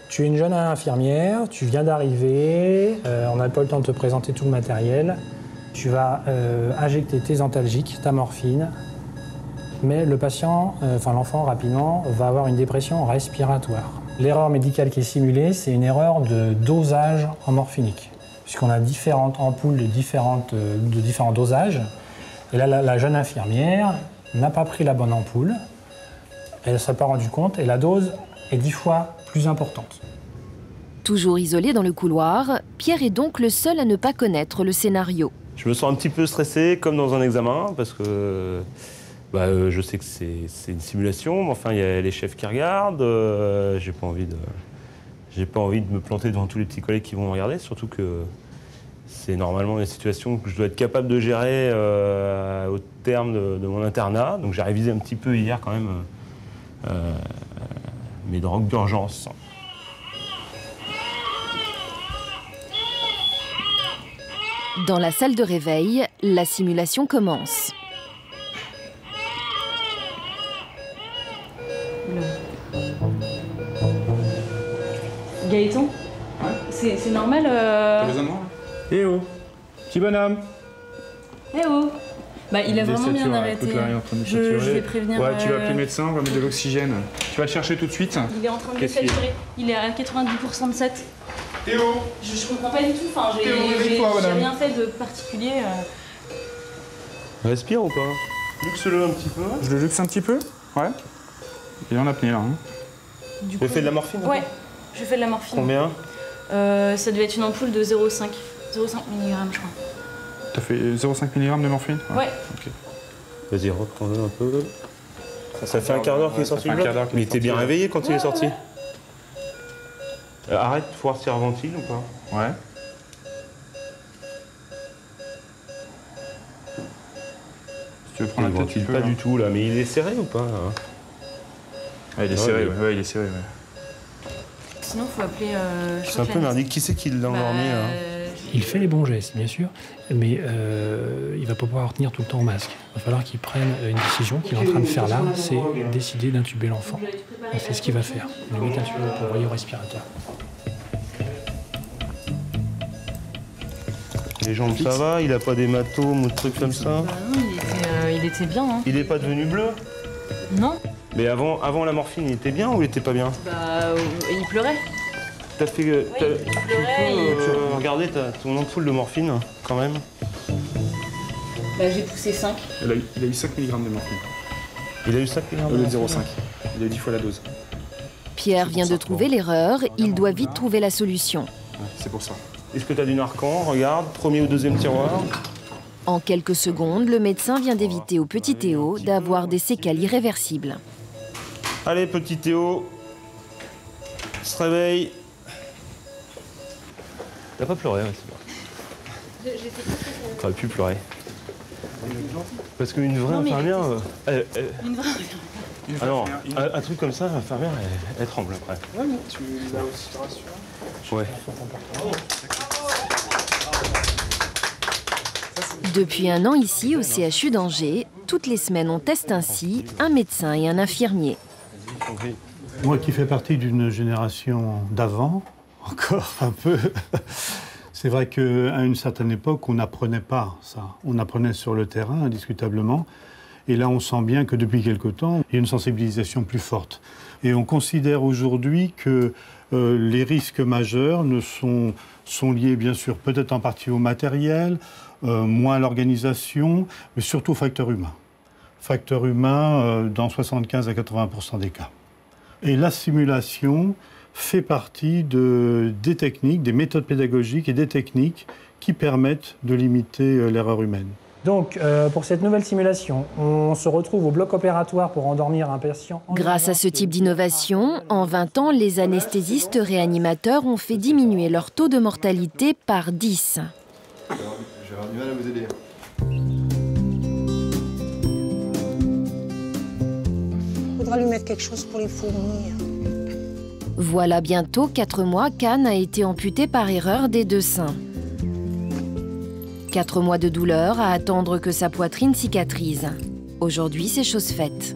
Tu es une jeune infirmière, tu viens d'arriver, euh, on n'a pas le temps de te présenter tout le matériel. Tu vas euh, injecter tes antalgiques, ta morphine, mais le patient, euh, enfin l'enfant rapidement, va avoir une dépression respiratoire. L'erreur médicale qui est simulée, c'est une erreur de dosage en morphinique, puisqu'on a différentes ampoules de, différentes, de différents dosages. Et là, la, la jeune infirmière n'a pas pris la bonne ampoule, elle ne s'est pas rendue compte, et la dose est dix fois plus importante. Toujours isolé dans le couloir, Pierre est donc le seul à ne pas connaître le scénario. Je me sens un petit peu stressé, comme dans un examen, parce que bah, euh, je sais que c'est c'est une simulation, mais enfin, il y a les chefs qui regardent. euh, j'ai pas envie de. J'ai pas envie de me planter devant tous les petits collègues qui vont me regarder, surtout que c'est normalement des situations que je dois être capable de gérer euh, au terme de, de mon internat. Donc j'ai révisé un petit peu hier quand même euh, euh, mes drogues d'urgence. Dans la salle de réveil, la simulation commence. Gaëtan? C'est c'est normal euh... Eh oh Petit bonhomme Eh oh Bah il a vraiment bien arrêté. écoute, là, il est en train de je, vais prévenir. Ouais, tu vas euh, appeler le médecin, on va mettre de l'oxygène. Tu vas le chercher tout de suite Il est en train de saturer. Il est à 90% de 7. Théo Je, je comprends pas du tout. Enfin, j'ai rien fait de particulier. euh. Respire ou pas? Luxe-le un petit peu. Je le luxe un petit peu? Ouais. Il est en apnée là. Hein. Du Tu fais de la morphine Ouais, je fais de la morphine. Combien? Euh, Ça devait être une ampoule de 0,5. 0,5 mg, je crois. T'as fait 0,5 mg de morphine Ouais. Ok. Vas-y, reprends-le un peu. Ça, ça fait un quart d'heure qu'il est sorti un bloc. Mais il était bien réveillé quand il est sorti. Euh, arrête, faut voir si ventile ou pas. Ouais. Si tu veux prendre il la tête, tu ventile peux. pas hein. du tout là, mais il est serré ou pas là Ouais, il est Ouais, serré, ouais, ouais, il est serré, ouais. Sinon, faut appeler. Euh, C'est un peu merdique. Qui c'est qui l'a endormi là Euh, Il fait les bons gestes, bien sûr, mais euh, il va pas pouvoir tenir tout le temps au masque. Il va falloir qu'il prenne une décision qu'il est en train de faire là, c'est décider d'intuber l'enfant. C'est ce qu'il va faire. Il tuyau pour envoyer au respirateur. Les jambes ça va, il a pas d'hématome ou de trucs comme ça? Bah non, il était, euh, il était bien. Hein. Il est pas devenu bleu? Non Mais avant, avant la morphine, il était bien ou il était pas bien? Bah, euh, il pleurait. T'as fait. euh, il tu peux euh, regarder ta- ton ampoule de morphine quand même Bah, j'ai poussé 5. Il a, eu- il a eu 5 mg de morphine. Il a eu 5 mg lieu de 0,5. Il a eu 10 fois la dose. Pierre vient de trouver l'erreur, il doit vite trouver la solution. Ouais, c'est pour ça. Est-ce que t'as du narcan? Regarde, premier ou deuxième tiroir. En quelques secondes, le médecin vient d'éviter au petit Théo d'avoir des séquelles irréversibles. Allez, petit Théo. Se réveille. T'as pas pleuré, ouais, c'est bon. T'aurais pu pleurer. Parce qu'une vraie Non, mais- infirmière. euh, elle- elle- Une vraie. Ah non, un, un truc comme ça, l'infirmière, elle, elle tremble après. Ouais, mais tu l'as aussi rassuré. Ouais. Depuis un an ici, au CHU d'Angers, toutes les semaines on teste ainsi un médecin et un infirmier. Moi qui fais partie d'une génération d'avant, encore un peu, c'est vrai qu'à une certaine époque, on n'apprenait pas ça. On apprenait sur le terrain, indiscutablement. Et là, on sent bien que depuis quelque temps, il y a une sensibilisation plus forte. Et on considère aujourd'hui que euh, les risques majeurs ne sont, sont liés, bien sûr, peut-être en partie au matériel, euh, moins à l'organisation, mais surtout au facteur humain. Facteur humain euh, dans 75 à 80% des cas. Et la simulation fait partie de, des techniques, des méthodes pédagogiques et des techniques qui permettent de limiter euh, l'erreur humaine. Donc, euh, pour cette nouvelle simulation, on se retrouve au bloc opératoire pour endormir un patient. en Grâce à ce type d'innovation, en 20 ans, les anesthésistes réanimateurs ont fait diminuer leur taux de mortalité par 10. Je vais avoir du mal à vous aider. Faudra lui mettre quelque chose pour les fourmis. Voilà bientôt 4 mois qu'Anne a été amputée par erreur des deux seins. 4 mois de douleur à attendre que sa poitrine cicatrise. Aujourd'hui, c'est chose faite.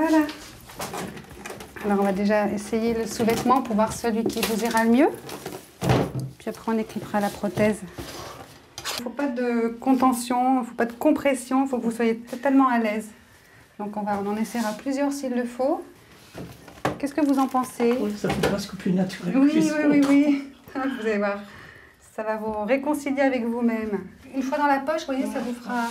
Voilà. Alors on va déjà essayer le sous-vêtement pour voir celui qui vous ira le mieux. Puis après on équipera la prothèse Il ne faut pas de contention, il ne faut pas de compression, il faut que vous soyez totalement à l'aise. Donc on, va, on en essaiera plusieurs s'il le faut. Qu'est-ce que vous en pensez? Oui, ça fait presque plus naturel. Oui, oui, oui, oui. (laughs) Vous allez voir. Ça va vous réconcilier avec vous-même. Une fois dans la poche, vous voyez, ça vous fera...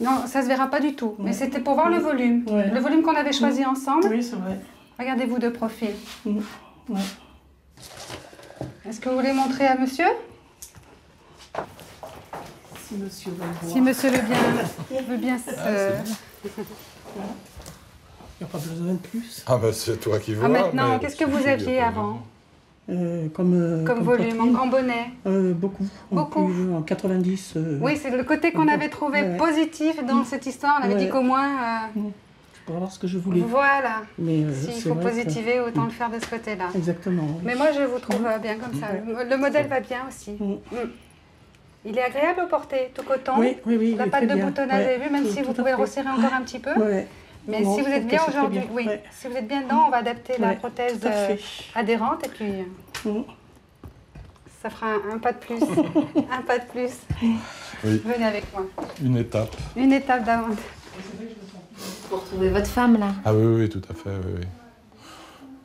Non, ça se verra pas du tout. Mais c'était pour voir le volume. Ouais. Le volume qu'on avait choisi ensemble. Oui, c'est vrai. Regardez-vous de profil. Ouais. Est-ce que vous voulez montrer à monsieur? Si monsieur veut le voir. Si monsieur veut bien, (laughs) veut bien se... Il n'y a pas besoin de plus. Ah ben c'est toi qui vois. Ah, maintenant, mais qu'est-ce que vous aviez avant? Euh, comme, euh, Comme volume, en, en bonnet Euh, beaucoup. Beaucoup. plus, En 90. euh, Oui, c'est le côté qu'on avait trouvé Ouais. positif dans cette histoire. On avait Ouais. dit qu'au moins... euh, Pour avoir ce que je voulais. Voilà. Mais S'il faut que- positiver, autant le faire de ce côté-là. Exactement. oui. Mais moi, je vous trouve bien comme ça. Le, le modèle va bien aussi. Mm. Il est agréable au porter, tout coton. Oui, oui, oui, La patte de bien. boutonnage, vous avez vu, même tout- si tout vous pouvez resserrer encore un petit peu. Mais Non, si vous êtes bien aujourd'hui, oui. Ouais. Si vous êtes bien dedans, on va adapter la prothèse euh, adhérente et puis euh, ça fera un, un pas de plus. (laughs) un pas de plus. Oui. Venez avec moi. Une étape. Une étape d'avant. Pour retrouver votre femme, là. Ah oui, oui, tout à fait, oui, oui.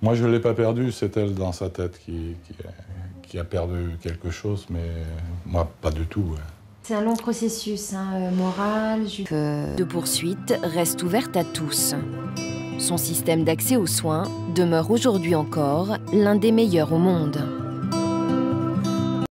Moi, je ne l'ai pas perdu, c'est elle dans sa tête qui, qui, qui a perdu quelque chose, mais moi, pas du tout. ouais. C'est un long processus, hein, euh, moral, ju- De poursuite reste ouverte à tous. Son système d'accès aux soins demeure aujourd'hui encore l'un des meilleurs au monde.